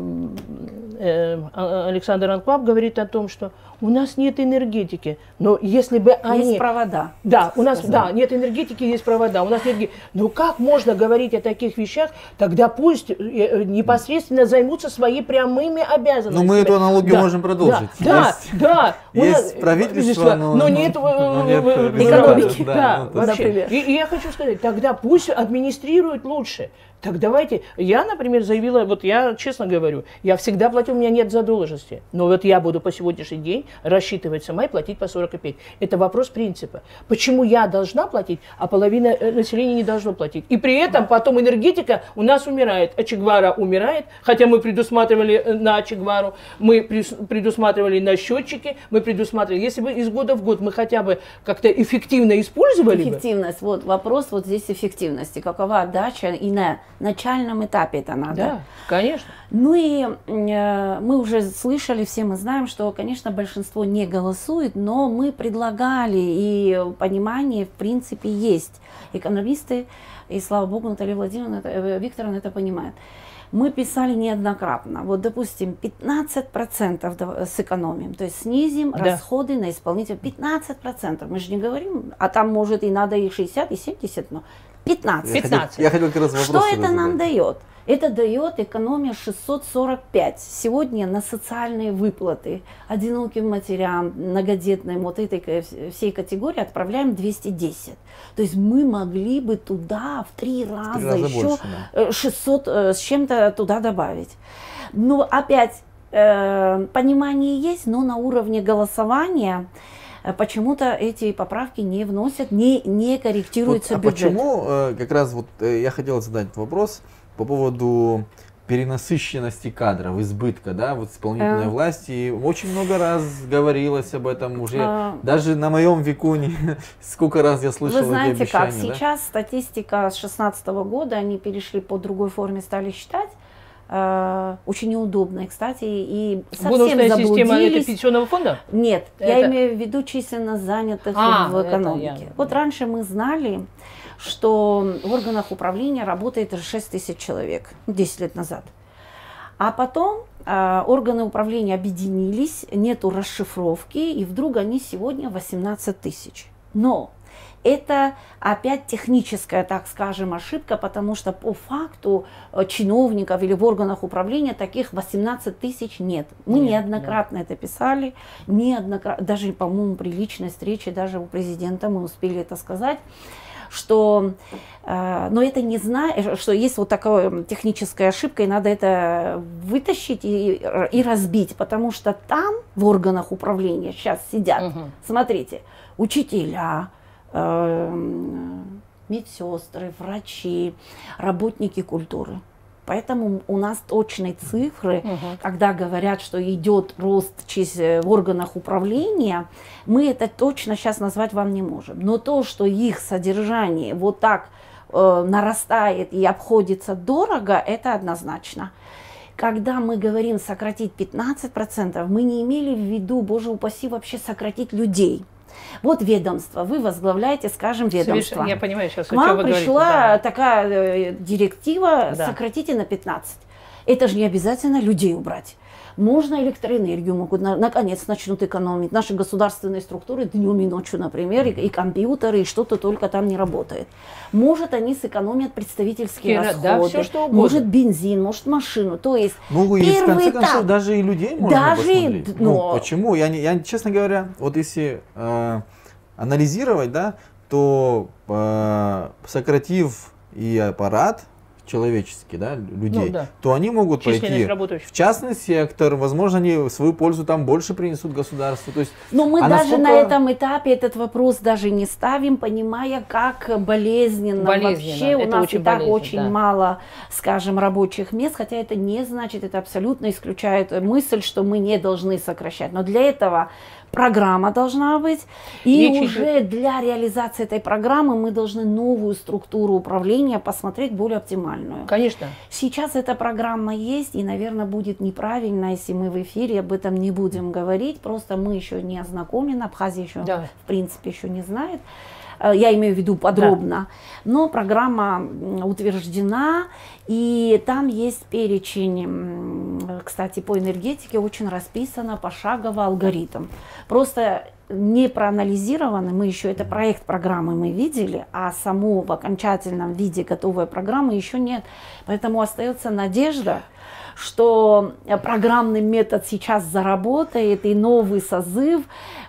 э, э, Александр Анклаб говорит о том, что у нас нет энергетики, но если бы они... Есть провода. Да, у нас, да, нет энергетики, есть провода, у нас нет... Но как можно говорить о таких вещах, тогда пусть непосредственно займутся своими прямыми обязанностями. Но мы эту аналогию да, можем продолжить. Да, есть, да. Есть правительство, но, но нет, но нет экономики. Да, да, ну, вообще. И, и я хочу сказать, тогда пусть администрируют лучше. Так давайте, я, например, заявила, вот я честно говорю, я всегда платил, у меня нет задолженности, но вот я буду по сегодняшний день рассчитывать сама и платить по 40 копеек. Это вопрос принципа. Почему я должна платить, а половина э, населения не должно платить? И при этом потом энергетика у нас умирает, а Чегвара умирает, хотя мы предусматривали э, на Чегвару, мы предусматривали на счетчики, мы предусматривали, если бы из года в год мы хотя бы как-то эффективно использовали Эффективность, бы. вот вопрос вот здесь эффективности. Какова отдача и на начальном этапе это надо. Да, конечно. Ну и э, мы уже слышали, все мы знаем, что, конечно, большинство не голосует, но мы предлагали, и понимание, в принципе, есть. Экономисты, и слава богу, Наталья Владимировна, э, Викторовна это понимает. Мы писали неоднократно. Вот, допустим, 15% сэкономим, то есть снизим да. расходы на исполнителя. 15%. Мы же не говорим, а там может и надо и 60, и 70, но 15. 15. Я хотел, я хотел как раз Что это нам дает? Это дает экономия 645. Сегодня на социальные выплаты одиноким матерям, многодетным, вот этой всей категории отправляем 210. То есть мы могли бы туда в три раза, три раза еще больше, да. 600 э, э, с чем-то туда добавить. Но опять э, понимание есть, но на уровне голосования почему-то эти поправки не вносят, не, не корректируется вот, а бюджет. почему, э, как раз вот э, я хотел задать вопрос по поводу перенасыщенности кадров, избытка, да, вот исполнительной а. власти. Очень много раз говорилось об этом уже. А. Даже на моем веку не, (laughs) сколько раз я слышал Вы знаете эти обещания, как, да? сейчас статистика с 2016 года, они перешли по другой форме, стали считать. Э, очень неудобной, кстати, и совсем Бонусная система это пенсионного фонда? Нет, это... я имею в виду численно занятых а, в экономике. Я... Вот раньше мы знали, что в органах управления работает 6 тысяч человек, 10 лет назад. А потом э, органы управления объединились, нету расшифровки, и вдруг они сегодня 18 тысяч. Но это опять техническая, так скажем, ошибка, потому что по факту э, чиновников или в органах управления таких 18 тысяч нет. Мы нет, неоднократно нет. это писали, неоднократно, даже, по-моему, при личной встрече даже у президента мы успели это сказать что, э, но это не знает, что есть вот такая техническая ошибка, и надо это вытащить и, и разбить, потому что там в органах управления сейчас сидят, угу. смотрите, учителя, медсестры, врачи, работники культуры. Поэтому у нас точные цифры, угу. когда говорят, что идет рост э, в органах управления, мы это точно сейчас назвать вам не можем. Но то, что их содержание вот так э, нарастает и обходится дорого, это однозначно. Когда мы говорим сократить 15%, мы не имели в виду, боже упаси, вообще сократить людей. Вот ведомство, вы возглавляете, скажем, ведомство. Я понимаю сейчас, К вам пришла говорите, да. такая э, директива, да. сократите на 15. Это же не обязательно людей убрать. Можно электроэнергию могут, на, наконец, начнут экономить. Наши государственные структуры днем и ночью, например, и, и компьютеры, и что-то только там не работает. Может, они сэкономят представительские Кира, расходы. да, всё, что угодно. Может, бензин, может, машину. То есть, Ну, и в первый конце этап. концов, даже и людей можно Даже посмотреть. но- Ну, почему? Я, не- я, честно говоря, вот если э, анализировать, да, то э, сократив и аппарат человеческий, да, людей, Ну, да. то они могут пойти в частный сектор, возможно, они свою пользу там больше принесут государству. То есть, Но мы а даже на насколько- этом этапе этот вопрос даже не ставим, понимая, как болезненно, Болезненно. вообще у Это нас очень и так очень да. мало, скажем, рабочих мест, хотя это не значит, это абсолютно исключает мысль, что мы не должны сокращать. Но для этого программа должна быть, и Речь уже для реализации этой программы мы должны новую структуру управления посмотреть более оптимальную. Конечно. Сейчас эта программа есть, и, наверное, будет неправильно, если мы в эфире об этом не будем говорить. Просто мы еще не ознакомлены, Абхазия еще, Да. в принципе, еще не знает. Э, Я имею в виду подробно. Но программа утверждена, и там есть перечень, кстати, по энергетике очень расписано пошагово алгоритм. Просто не проанализированы, мы еще это проект программы мы видели, а саму в окончательном виде готовой программы еще нет. Поэтому остается надежда, что э, программный метод сейчас заработает, и новый созыв,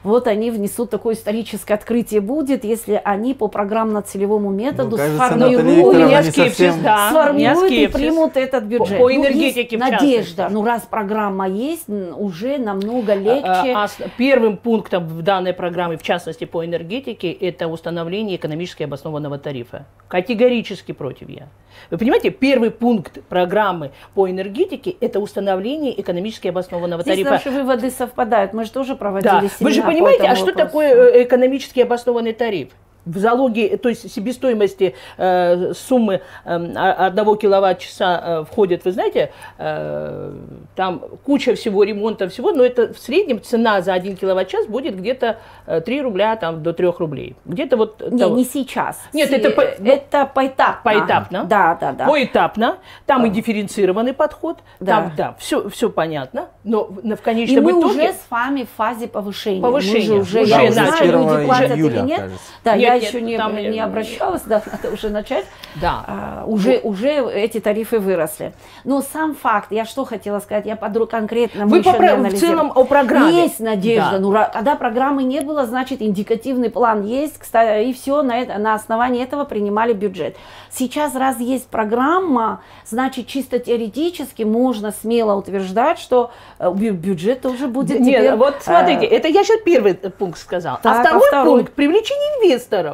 вот они внесут такое историческое открытие будет, если они по программно-целевому методу Ну, кажется, сформируют, совсем- да. сформируют и примут этот бюджет. по Ну, есть энергетике в надежда. Ну, раз программа есть, уже намного легче. А, а с- первым пунктом в данной программе, в частности по энергетике, это установление экономически обоснованного тарифа. Категорически против я. Вы понимаете, первый пункт программы по энергетике – это установление экономически обоснованного Здесь тарифа. наши выводы совпадают. Мы же тоже проводили Да. Вы же семинар по понимаете, а что такое э, экономически обоснованный тариф? В залоге, то есть себестоимости э, суммы э, одного киловатт-часа э, входит, вы знаете, э, там куча всего, ремонта всего, но это в среднем цена за один киловатт-час будет где-то э, 3 рубля там, до 3 рублей. Где-то вот... Не, того. не сейчас. Нет, Се- это по- ну, это поэтапно. поэтапно? Да, да, да. Поэтапно, там и дифференцированный подход, Да. там, да, все, все понятно, но в, в И конечном мы итоге... уже с вами в фазе повышения. Повышения. Мы же уже, Уже я начали. люди 1 платят июля, или нет. кажется. Да, Нет, я нет, еще не, там, не обращалась, да, (laughs) надо уже начать. Да. А, уже, уже эти тарифы выросли. Но сам факт, я что хотела сказать, я подруг конкретно, Вы еще по не в целом о программе. Есть надежда. Да. Ну, когда программы не было, значит, индикативный план есть, кстати, и все, на, это, на основании этого принимали бюджет. Сейчас, раз есть программа, значит, чисто теоретически можно смело утверждать, что э, бю- бюджет тоже будет Нет, теперь, вот смотрите, э, это я сейчас первый пункт сказал. Так, а а второй, второй? пункт привлечение инвесторов.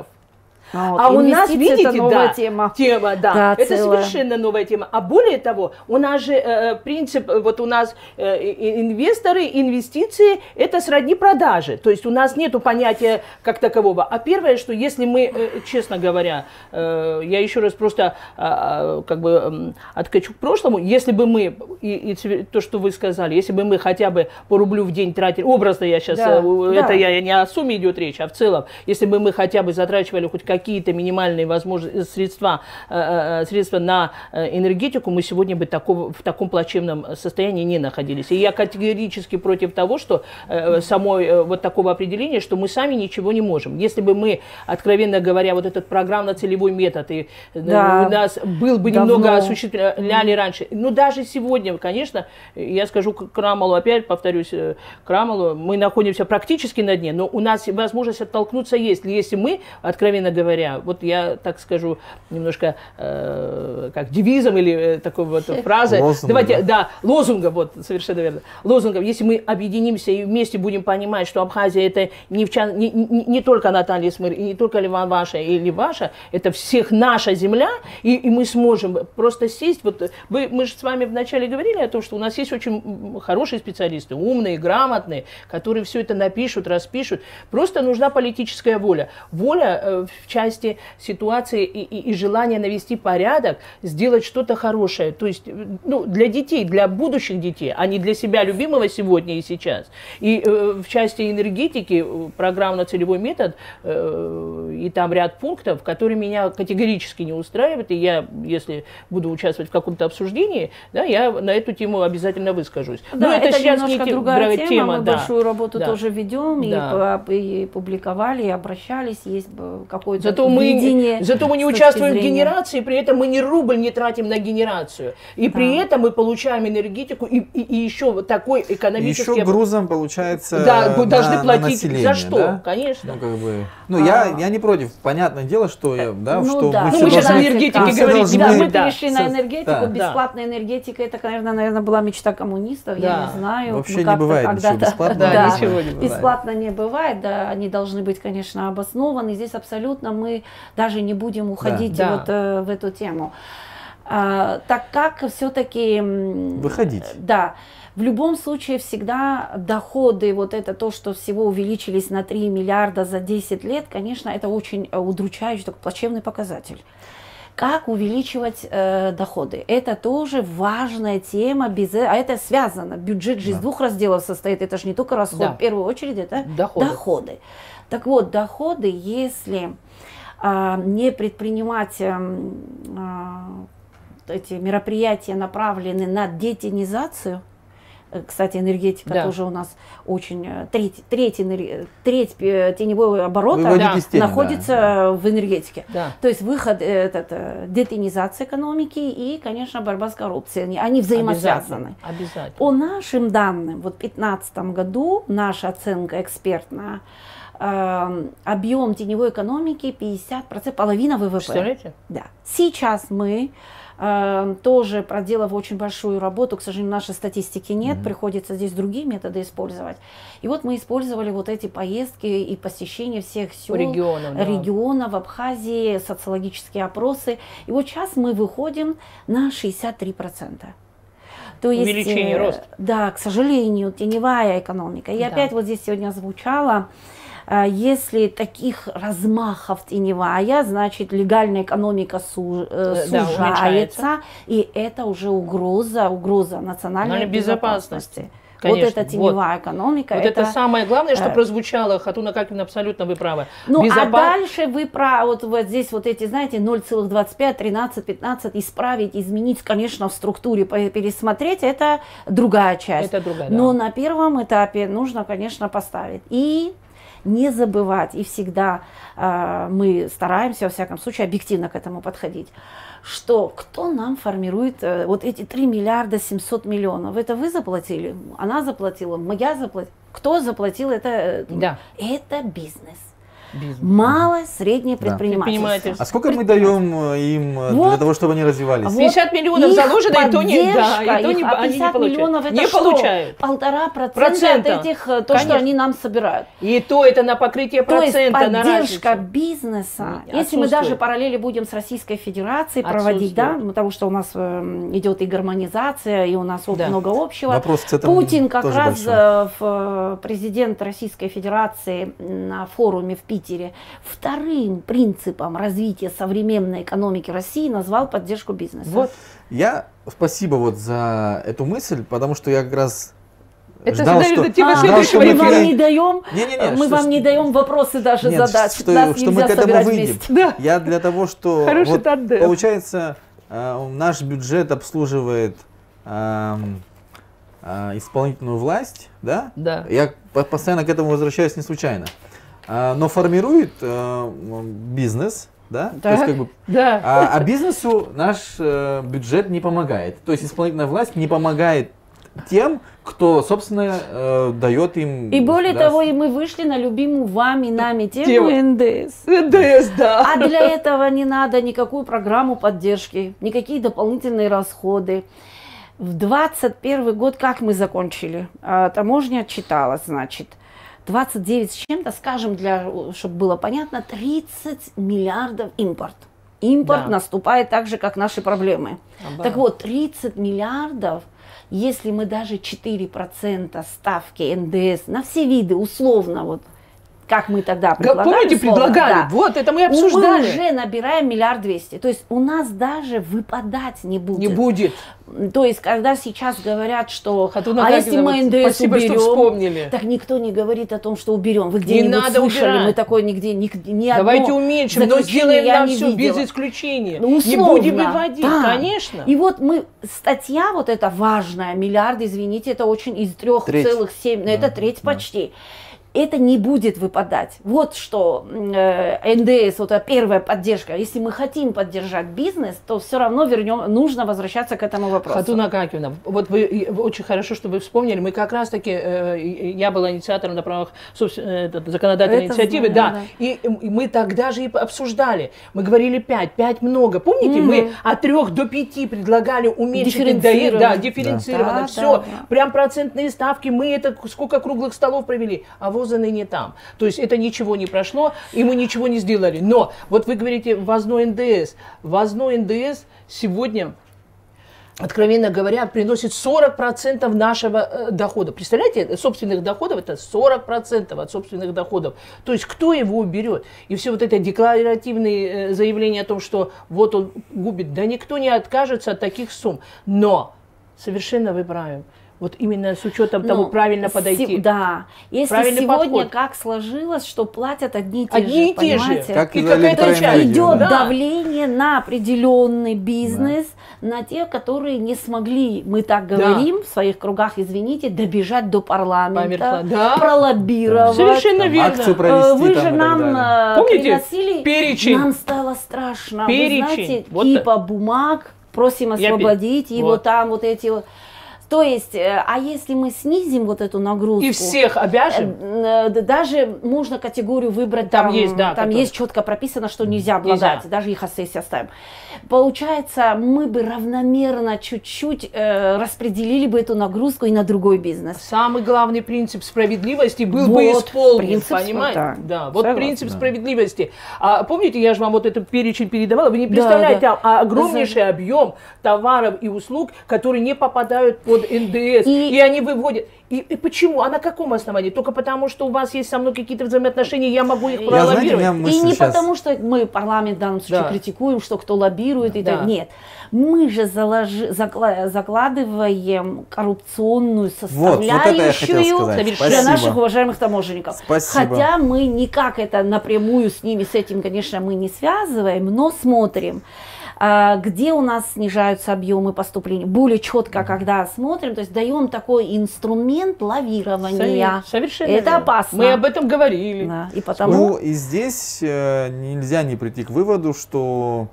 Вот, а у нас, видите, это новая да, тема. Тема, да. Да, это целая. совершенно новая тема. А более того, у нас же э, принцип, э, вот у нас э, инвесторы, инвестиции, это сродни продажи. То есть у нас нету понятия как такового. А первое, что если мы, э, честно говоря, э, я еще раз просто э, как бы м, откачу к прошлому, если бы мы, и, и то, что вы сказали, если бы мы хотя бы по рублю в день тратили, образно я сейчас, Да, это да. я не о сумме идет речь, а в целом, если бы мы хотя бы затрачивали хоть какие-то минимальные возможности, средства, э, э, средства на э, энергетику, мы сегодня бы такого, в таком плачевном состоянии не находились. И я категорически против того, что э, самой э, вот такого определения, что мы сами ничего не можем. Если бы мы, откровенно говоря, вот этот программно-целевой метод, и э, Да. у нас был бы Давно. немного осуществляли раньше. Ну, даже сегодня, конечно, я скажу Крамалу, опять повторюсь, э, Крамалу, мы находимся практически на дне, но у нас возможность оттолкнуться есть. Если мы, откровенно говоря, вот я так скажу, немножко э, как девизом или э, такой вот фразой, Лозунгом, давайте, да? лозунгом, вот, совершенно верно, лозунгом, если мы объединимся и вместе будем понимать, что Абхазия это не, в ча- не, не- не только Наталья Смыр, и не только Ливан ваша или ваша, это всех наша земля, и, и мы сможем просто сесть, вот вы, мы же с вами вначале говорили о том, что у нас есть очень хорошие специалисты, умные, грамотные, которые все это напишут, распишут, просто нужна политическая воля. Воля э, в части ситуации и, и- и желание навести порядок, сделать что-то хорошее, то есть э, ну, для детей, для будущих детей, а не для себя любимого сегодня и сейчас. И э, в части энергетики э, программно-целевой метод э, и там ряд пунктов, которые меня категорически не устраивают, и я, если буду участвовать в каком-то обсуждении, да, я, наверное, эту тему обязательно выскажусь. Да, Но это, это сейчас немножко не другая дра- тема. Мы да. большую работу Да. тоже ведем и Да. по- и, публиковали, и обращались. Есть бы какое-то Зато мы, зато мы не участвуем в зрения. генерации, при этом мы ни рубль не тратим на генерацию. И при Да. этом мы получаем энергетику и, и, и еще вот такой экономический... Еще грузом получается Да, на- должны на платить население, за что, да? конечно. Ну, как бы, ну я, А. я не против. Понятное дело, что, я, да, Ну что да. мы Ну, мы сейчас должны... не должны- Да, мы да. перешли на Со- энергетику. да. Бесплатная энергетика, это, наверное, наверное, была мечта коммунистов. Я Да. не знаю. Вообще Мы не бывает ничего бесплатного. Да, Да, ничего не бывает. Бесплатно не бывает, да, они должны быть, конечно, обоснованы. Здесь абсолютно мы даже не будем уходить Да. вот э, в эту тему. А, так как все-таки... Выходить. Да. В любом случае всегда доходы, вот это то, что всего увеличились на 3 миллиарда за 10 лет, конечно, это очень э, удручающий, такой плачевный показатель. Как увеличивать э, доходы? Это тоже важная тема, без, а это связано. Бюджет же из Да. двух разделов состоит, это же не только расход, Да. в первую очередь это Доходы. доходы. Так вот, доходы, если не предпринимать эм, а, эти мероприятия, направленные на детинизацию, э, кстати, энергетика Да. тоже у нас очень э, треть, треть, энер- треть э, теневого оборота Выводить Да. тени, да. находится в энергетике. Да. То есть выход этот, детинизация экономики и, конечно, борьба с коррупцией. Они- Они взаимосвязаны. Обязательно. Обязательно. По нашим данным, вот в 2015 году наша оценка экспертная, объем теневой экономики 50%, половина ВВП. Представляете? Да. Сейчас мы э, тоже проделав очень большую работу, к сожалению, нашей статистики нет, приходится здесь другие методы использовать. И вот мы использовали вот эти поездки и посещение всех сел, регионов, да. регионов Абхазии, социологические опросы. И вот сейчас мы выходим на 63%. То есть, Увеличение, э, рост. Да, к сожалению, теневая экономика. И Да. опять вот здесь сегодня звучало, если таких размахов теневая, значит легальная экономика су- э, Э, да, сужается, уменьшается. и это уже угроза, угроза национальной Национальной безопасности. безопасности. Конечно, вот эта теневая экономика. Вот это, самое главное, что э, прозвучало, Хатуна Какина, абсолютно вы правы. ну, Безопа- а дальше вы про вот, вот здесь вот эти, знаете, 0,25, 13, 15 исправить, изменить, конечно, в структуре, пересмотреть, это другая часть. Это другая, да. Но на первом этапе нужно, конечно, поставить. И не забывать, и всегда э, мы стараемся, во всяком случае, объективно к этому подходить, что кто нам формирует э, вот эти 3 миллиарда 700 миллионов? Это вы заплатили? Она заплатила? Я заплатила? Кто заплатил? Это, э, Да. это бизнес. Бизнес. Малое, среднее предпринимательство. А сколько мы даем э, им э, для Вот. того, чтобы они развивались? Вот 50 миллионов их заложено, и то не, да, поддержка, и то не, они не 50 получают. миллионов это не что? получают. Полтора процента, Процента. от этих, э, то, Конечно. что они нам собирают. И то это на покрытие То есть процента, на поддержка разницу. бизнеса, если мы даже параллели будем с Российской Федерацией проводить, да, ну, потому что у нас идет и гармонизация, и у нас Да. много общего. Вопрос к этому Путин как раз большой. в, президент Российской Федерации на форуме в Питере вторым принципом развития современной экономики России назвал поддержку бизнеса. Вот. Я спасибо вот за эту мысль, потому что я как раз Это ждал, что, тема А, (laughs) ждал, что мы вам не даем, Не-не-не, мы что- вам не даем вопросы даже Нет, задать. что, Нас что мы к этому выйдем. вместе. Да. Я для того, что Хороший вот тандем. получается э, наш бюджет обслуживает эм, э, исполнительную власть, да? Да. Я по- постоянно к этому возвращаюсь не случайно. А, но формирует э, бизнес, да? То есть как бы (laughs) Да. а, а бизнесу наш э, бюджет не помогает. То есть исполнительная власть не помогает тем, кто, собственно, э, дает им... И более да, того, и мы вышли на любимую вами, нами тему Тему. НДС. НДС, да. А для этого не надо никакую программу поддержки, никакие дополнительные расходы. В 21 год как мы закончили? А, Таможня отчиталась, значит, 29 с чем-то, скажем, для, чтобы было понятно, 30 миллиардов импорт. Импорт Да. наступает так же, как наши проблемы. Обалдеть. Так вот, 30 миллиардов, если мы даже 4% ставки НДС на все виды, условно, вот, как мы тогда предлагали. Помните, слово, предлагали? да, Вот, это мы обсуждали. Мы уже набираем миллиард двести. То есть у нас даже выпадать не будет. Не будет. То есть, когда сейчас говорят, что Хатуна а если мы НДС спасибо, что уберем, вспомнили. так никто не говорит о том, что уберем. Вы где-нибудь надо слышали? убирать. Мы такое нигде, ни, ни одно Давайте уменьшим, но сделаем я нам не все без видела. исключения. Ну, не условно, будем выводить, да. конечно. И вот мы, статья вот эта важная, миллиард, извините, это очень из трех целых семь, ну, это треть почти. Это не будет выпадать. Вот что э, НДС, вот эта первая поддержка. Если мы хотим поддержать бизнес, то все равно вернем, нужно возвращаться к этому вопросу. Хатуна Акакевна, вот вы, очень хорошо, что вы вспомнили. Мы как раз таки, э, я была инициатором на правах э, законодательной Это инициативы, знаю, да. да. И, и мы тогда же и обсуждали. Мы говорили 5, 5 много. Помните, мы от 3 до 5 предлагали уменьшить НДС, да, дифференцированно, Да, все. да, да. Прям процентные ставки, мы это сколько круглых столов провели, а воза ныне там. То есть это ничего не прошло, и мы ничего не сделали. Но вот вы говорите ввозной ндс. Ввозной ндс сегодня откровенно говоря, приносит 40% нашего э, дохода. Представляете, собственных доходов это 40% от собственных доходов. То есть кто его уберет? И все вот это декларативные э, заявления о том, что вот он губит, да никто не откажется от таких сумм. Но совершенно вы правы. Вот именно с учетом того, Ну, правильно се- подойти. да. Если Правильный сегодня подход. как сложилось, что платят одни и те Одни же, и те же. Как И какая-то часть идет да. давление на определенный бизнес, на тех, которые не смогли, мы так Да. говорим в своих кругах, извините, добежать до парламента. Да. пролоббировать. Совершенно Там верно. акцию Э, провести Вы там же нам э, Помните? приносили, Перечень. нам стало страшно. Перечень. Вы знаете, Вот кипа бумаг, просим Я освободить, и вот. вот там вот эти вот. То есть, э, а если мы снизим вот эту нагрузку, И всех обяжем. Э, д- даже можно категорию выбрать, Там там, есть, да, там который- есть четко прописано, что нельзя обладать, Нельзя. даже их сессии оставим. Получается, мы бы равномерно чуть-чуть э, распределили бы эту нагрузку и на другой бизнес. Самый главный принцип справедливости был бы Вот, исполнен, принцип, понимаете? да. Да, вот Согласна. принцип Да. справедливости. А помните, я же вам вот этот перечень передавала, вы не представляете, да. а огромнейший объем товаров и услуг, которые не попадают под НДС, и, И- они выводят. И, и почему? А на каком основании? Только потому, что у вас есть со мной какие-то взаимоотношения, я могу их Я, знаете, пролоббировать? И не сейчас... потому, что мы парламент в данном случае Да. критикуем, что кто лоббирует и Да. так. Нет. Мы же заложи- закла- закладываем коррупционную Вот, вот это я хотел составляющую сказать. Совершенно. для Спасибо. наших уважаемых таможенников. Спасибо. Хотя мы никак это напрямую с ними, с этим, конечно, мы не связываем, но смотрим. А, Где у нас снижаются объемы поступлений? Более четко, когда смотрим, то есть даем такой инструмент лавирования. Совершенно Это верно. опасно. Мы об этом говорили. Да, и потому Ну и здесь э, нельзя не прийти к выводу, что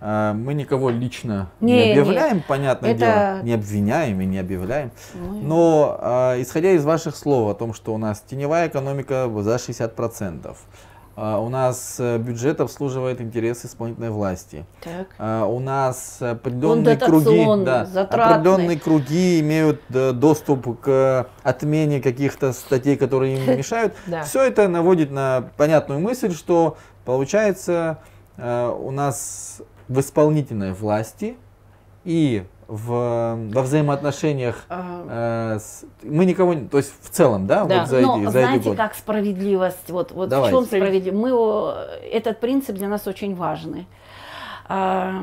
э, мы никого лично не, Не, объявляем, понятное Это- дело, не обвиняем и не объявляем. Ну, Но э, исходя из ваших слов о том, что у нас теневая экономика за 60%, э, у нас э, бюджет обслуживает интересы исполнительной власти. так. А, У нас определенные круги, да, затратный. определенные круги имеют э, доступ к отмене каких-то статей, которые им (laughs) мешают. Все это наводит на понятную мысль, что получается э, у нас в исполнительной власти и в, во взаимоотношениях А, э, с- мы никого, не- то есть в целом, да, Да. вот за Но эти, за эти знаете, годы. как справедливость, вот, вот в чем справедливость? Мы, этот принцип для нас очень важный. А,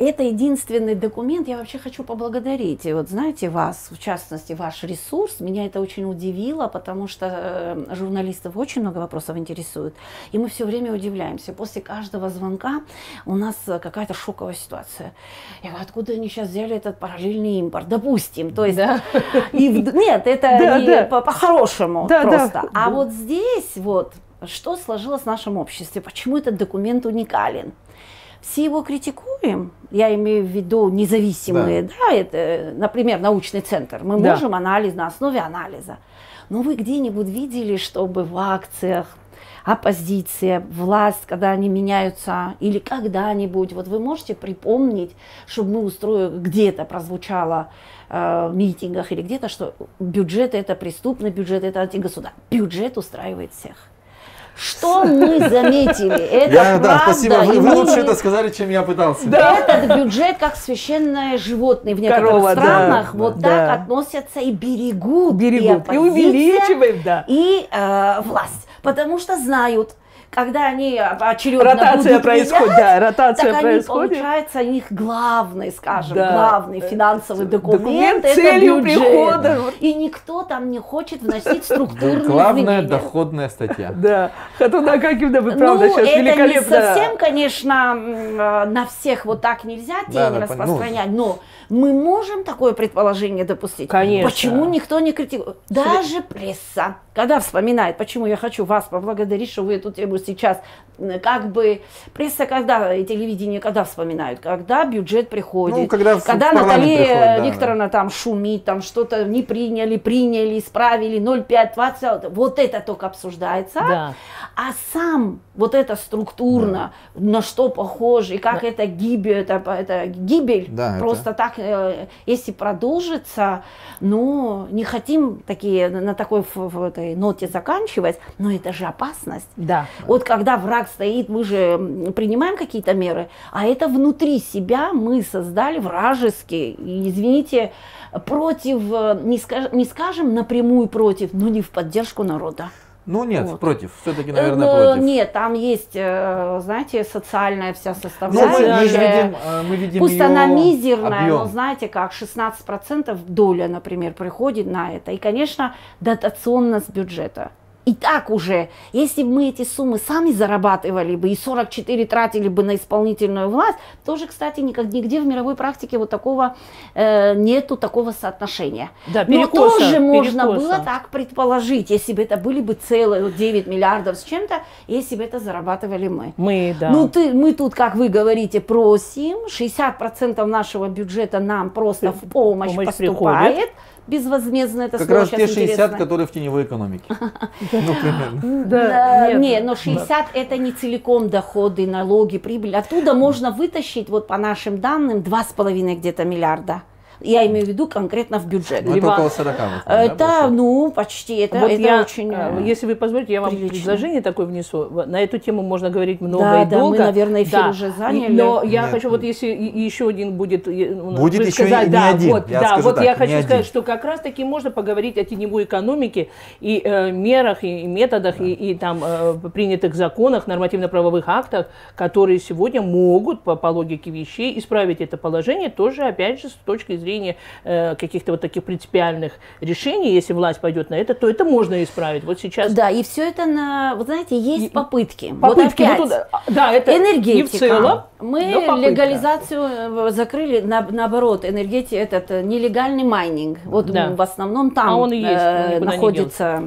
Это единственный документ, я вообще хочу поблагодарить, и вот знаете, вас, в частности, ваш ресурс, меня это очень удивило, потому что э, журналистов очень много вопросов интересует, и мы все время удивляемся. После каждого звонка у нас какая-то шоковая ситуация. Я говорю, откуда они сейчас взяли этот параллельный импорт? Допустим, то есть Да. и нет, это Да, не да. по- по-хорошему Да, да. просто. А Да. вот здесь вот что сложилось в нашем обществе, почему этот документ уникален? Все его критикуем, я имею в виду независимые, да, это, например, научный центр. Мы Да. можем анализ на основе анализа. Но вы где-нибудь видели, чтобы в акциях оппозиция, власть, когда они меняются, или когда-нибудь, вот вы можете припомнить, чтобы мы устроили, где-то прозвучало э, в митингах или где-то, что бюджет это преступный бюджет, это антигосударственный. Бюджет устраивает всех. Что мы заметили? (laughs) Это Я, да, правда. спасибо, вы, и вы лучше это сказали, чем я пытался. Этот бюджет как священное животное в некоторых Корова, да, странах да. вот Да. так относятся и берегут. Берегут. И оппозиция, увеличиваем, да. И э, власть. Потому что знают, когда они очередно Ротация будут происходит, менять, да, ротация так они, происходит. получается, у них главный, скажем, Да. главный финансовый документ, Документ это целью бюджет. прихода. И никто там не хочет вносить структурные Главная изменения. доходная статья. (laughs) Да, Хатуна Акакевна, вы правда ну, сейчас это великолепно. не совсем, конечно, на всех вот так нельзя пон- ну, распространять, но мы можем такое предположение допустить. Конечно. Почему никто не критикует? Даже пресса, когда вспоминает, почему я хочу вас поблагодарить, что вы эту тему сейчас, как бы, пресса когда, и телевидение когда вспоминают? Когда бюджет приходит. Ну, когда когда Наталья да, Викторовна там шумит, там что-то не приняли, приняли, исправили, 0,5, 20, вот это только обсуждается. Да. А сам вот это структурно, на что похоже, и как это гибель, это, это гибель, Да, это- просто так, э, если продолжится, ну, не хотим такие, на такой ф- в этой ноте заканчивать, но это же опасность. Да. Вот когда враг стоит, мы же принимаем какие-то меры, а это внутри себя мы создали вражеские, и, извините, против, э, не, скаж- не скажем напрямую против, но не в поддержку народа. Ну нет, Вот. против. Все-таки, Э, наверное, но против. Нет, там есть, э, знаете, социальная вся Ну, мы, составляющая. мы видим, э, мы видим Пусть она мизерная, объем. но знаете, как 16% доля, например, приходит на это. И, конечно, дотационность бюджета. И так уже, если бы мы эти суммы сами зарабатывали бы и 44 тратили бы на исполнительную власть, тоже, кстати, никак- нигде в мировой практике вот такого э, нету такого соотношения. Да, Но перекоса, тоже можно перекоса. было так предположить, если бы это были бы целые вот 9 миллиардов с чем-то, если бы это зарабатывали мы. Мы, да. Ну, ты, мы тут, как вы говорите, просим. 60% нашего бюджета нам просто в помощь, Помощь поступает. приходит. Безвозмездно это Как слово раз те сейчас 60, интересно. которые в теневой экономике. (laughs) Ну, примерно. Не, но 60 это не целиком доходы, налоги, прибыль. Оттуда можно вытащить, вот по нашим данным, 2,5 где-то миллиарда. Я имею в виду конкретно в бюджет. Ну, это Либо- около 40. вот, да, Это, получается? ну, почти, это, вот это я, очень... э, э, если вы позволите, я вам прилично. предложение такое внесу. На эту тему можно говорить много Да, и да, мы, долго. наверное, эфир уже И- заняли. Но я Нет. хочу вот если и- и еще один будет, э, Будет еще и сказать, не да, один, Вот, я да, скажу вот так, я не хочу один. сказать, что как раз таки можно поговорить о теневой экономике и э, мерах и, и методах и, и там э, принятых законах, нормативно-правовых актах, которые сегодня могут по, по логике вещей исправить это положение, тоже опять же с точки зрения э, каких-то вот таких принципиальных решений, если власть пойдет на это, то это можно исправить. Вот сейчас Да, и все это на, вот знаете, есть И- попытки. попытки, вот вот опять. тут, да, это Энергетика. не в целом, Мы легализацию э, закрыли, на- наоборот, энергетика, этот э, нелегальный майнинг. Вот Да. в основном там А он и есть, он э, находится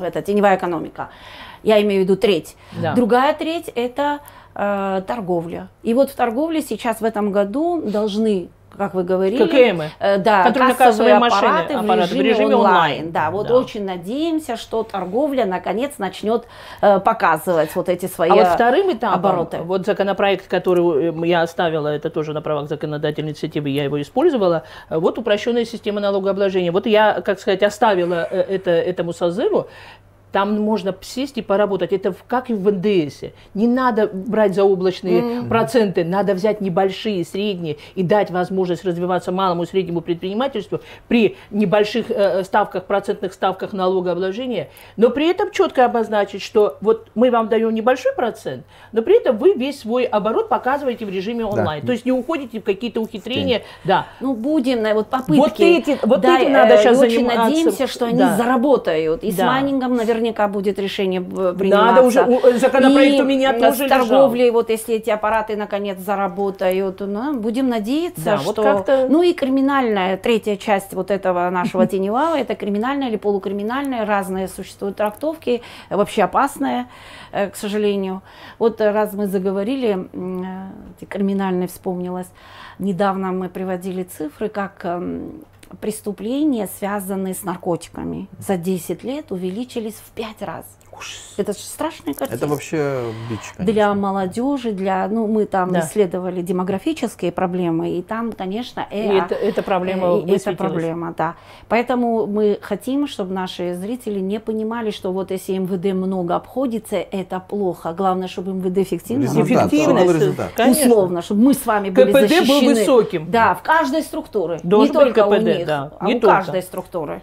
эта теневая экономика. Я имею в виду треть. Да. Другая треть это э, торговля. И вот в торговле сейчас в этом году должны как вы говорили, ККМы. э, да, кассовые кассовые машины, аппараты, аппараты в режиме, онлайн. Да, вот Да. очень надеемся, что торговля наконец начнет э, показывать вот эти свои А вот вторым этапом, обороты. вот законопроект, который э, я оставила, это тоже на правах законодательной инициативы, я его использовала, э, вот упрощенная система налогообложения. Вот я, как сказать, оставила э, это этому созыву, там можно сесть и поработать. Это как и в НДС. Не надо брать заоблачные проценты, надо взять небольшие, средние и дать возможность развиваться малому и среднему предпринимательству при небольших э, ставках, процентных ставках налогообложения, но при этом четко обозначить, что вот мы вам даем небольшой процент, но при этом вы весь свой оборот показываете в режиме онлайн. То есть не уходите в какие-то ухитрения. Да. Ну, будем, на вот попытки. Вот эти- вот Да, этим надо э, щас и Очень заниматься. надеемся, что они Да. заработают. И с Да. майнингом наверняка будет решение э, приниматься. Надо уже, у- законопроект И, у меня э, тоже с торговлей, вот если эти аппараты наконец заработают, ну, будем надеяться, Да, вот что... как-то- Ну и криминальная, третья часть вот этого нашего (laughs) теневого, это криминальная или полукриминальная, разные существуют трактовки, э, вообще опасные, э, к сожалению. Вот э, раз мы заговорили, э, эти криминальные вспомнилось, недавно мы приводили цифры, как преступления, связанные с наркотиками, за 10 лет увеличились в 5 раз. Это же страшная картина. Это вообще бич, конечно. Для молодежи, для, ну, мы там Да. исследовали демографические проблемы, и там, конечно, И э, это, эта проблема Э, и это проблема, да. Поэтому мы хотим, чтобы наши зрители не понимали, что вот если МВД много обходится, это плохо. Главное, чтобы МВД эффективно Результат, был конечно. Условно, чтобы мы с вами были КПД был защищены. высоким. Да, в каждой структуре. Должен не только быть у КПД, них, да, а не у только. каждой структуры.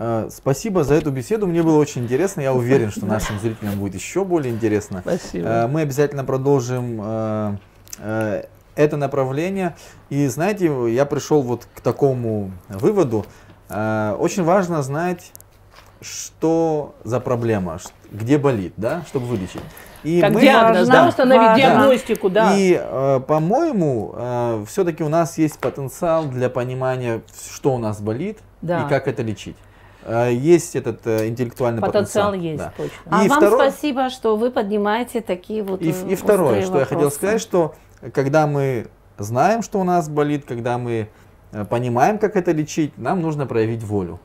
Э, Спасибо за эту беседу. Мне было очень интересно. Я уверен, что нашим (laughs) зрителям будет еще более интересно. Спасибо. Э, Мы обязательно продолжим э, это направление. И знаете, я пришел вот к такому выводу. Очень важно знать, что за проблема, где болит, да, чтобы вылечить. И Как мы- диагноз, да, важно, установить важно. диагностику, да. И, э, по-моему, все-таки у нас есть потенциал для понимания, что у нас болит Да. и как это лечить. Э, есть этот э, интеллектуальный потенциал. Потенциал есть, да. точно. А И вам второе- спасибо, что вы поднимаете такие вот И, э, и второе, что я хотел сказать, что когда мы знаем, что у нас болит, когда мы понимаем, как это лечить, нам нужно проявить волю.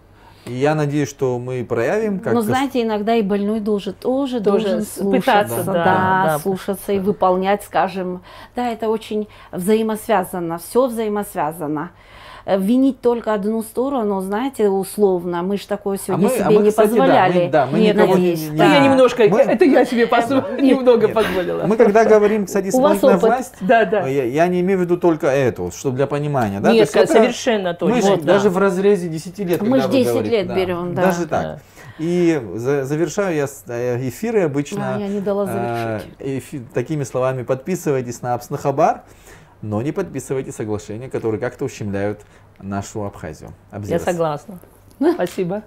И я надеюсь, что мы проявим, как Но знаете, иногда и больной должен тоже, Тоже должен слушаться, пытаться, да, да, да. слушаться и выполнять, скажем, да, это очень взаимосвязано, все взаимосвязано. Э, Винить только одну сторону, знаете, условно, мы же такое сегодня мы- а себе мы, не кстати, да, позволяли. мы- да, мы Нет, никого не- надеюсь, не- Ну, я да. немножко, Мы- это я себе посу- немного Нет. позволила. Мы когда говорим, кстати, исполнительная власть, Да, да. я, я не имею в виду только это, вот, чтобы для понимания. Да? То Нет, это- совершенно Мы точно. же да. даже в разрезе 10 лет. Мы когда ж вы 10 говорите, лет берем, да. Даже так. Да. И за- завершаю я э, эфиры обычно А, я не дала э, завершить. эфи- такими словами. Подписывайтесь на Абснахабар, но не подписывайте соглашения, которые как-то ущемляют нашу Абхазию. Я Абзерас. согласна. (laughs) Спасибо.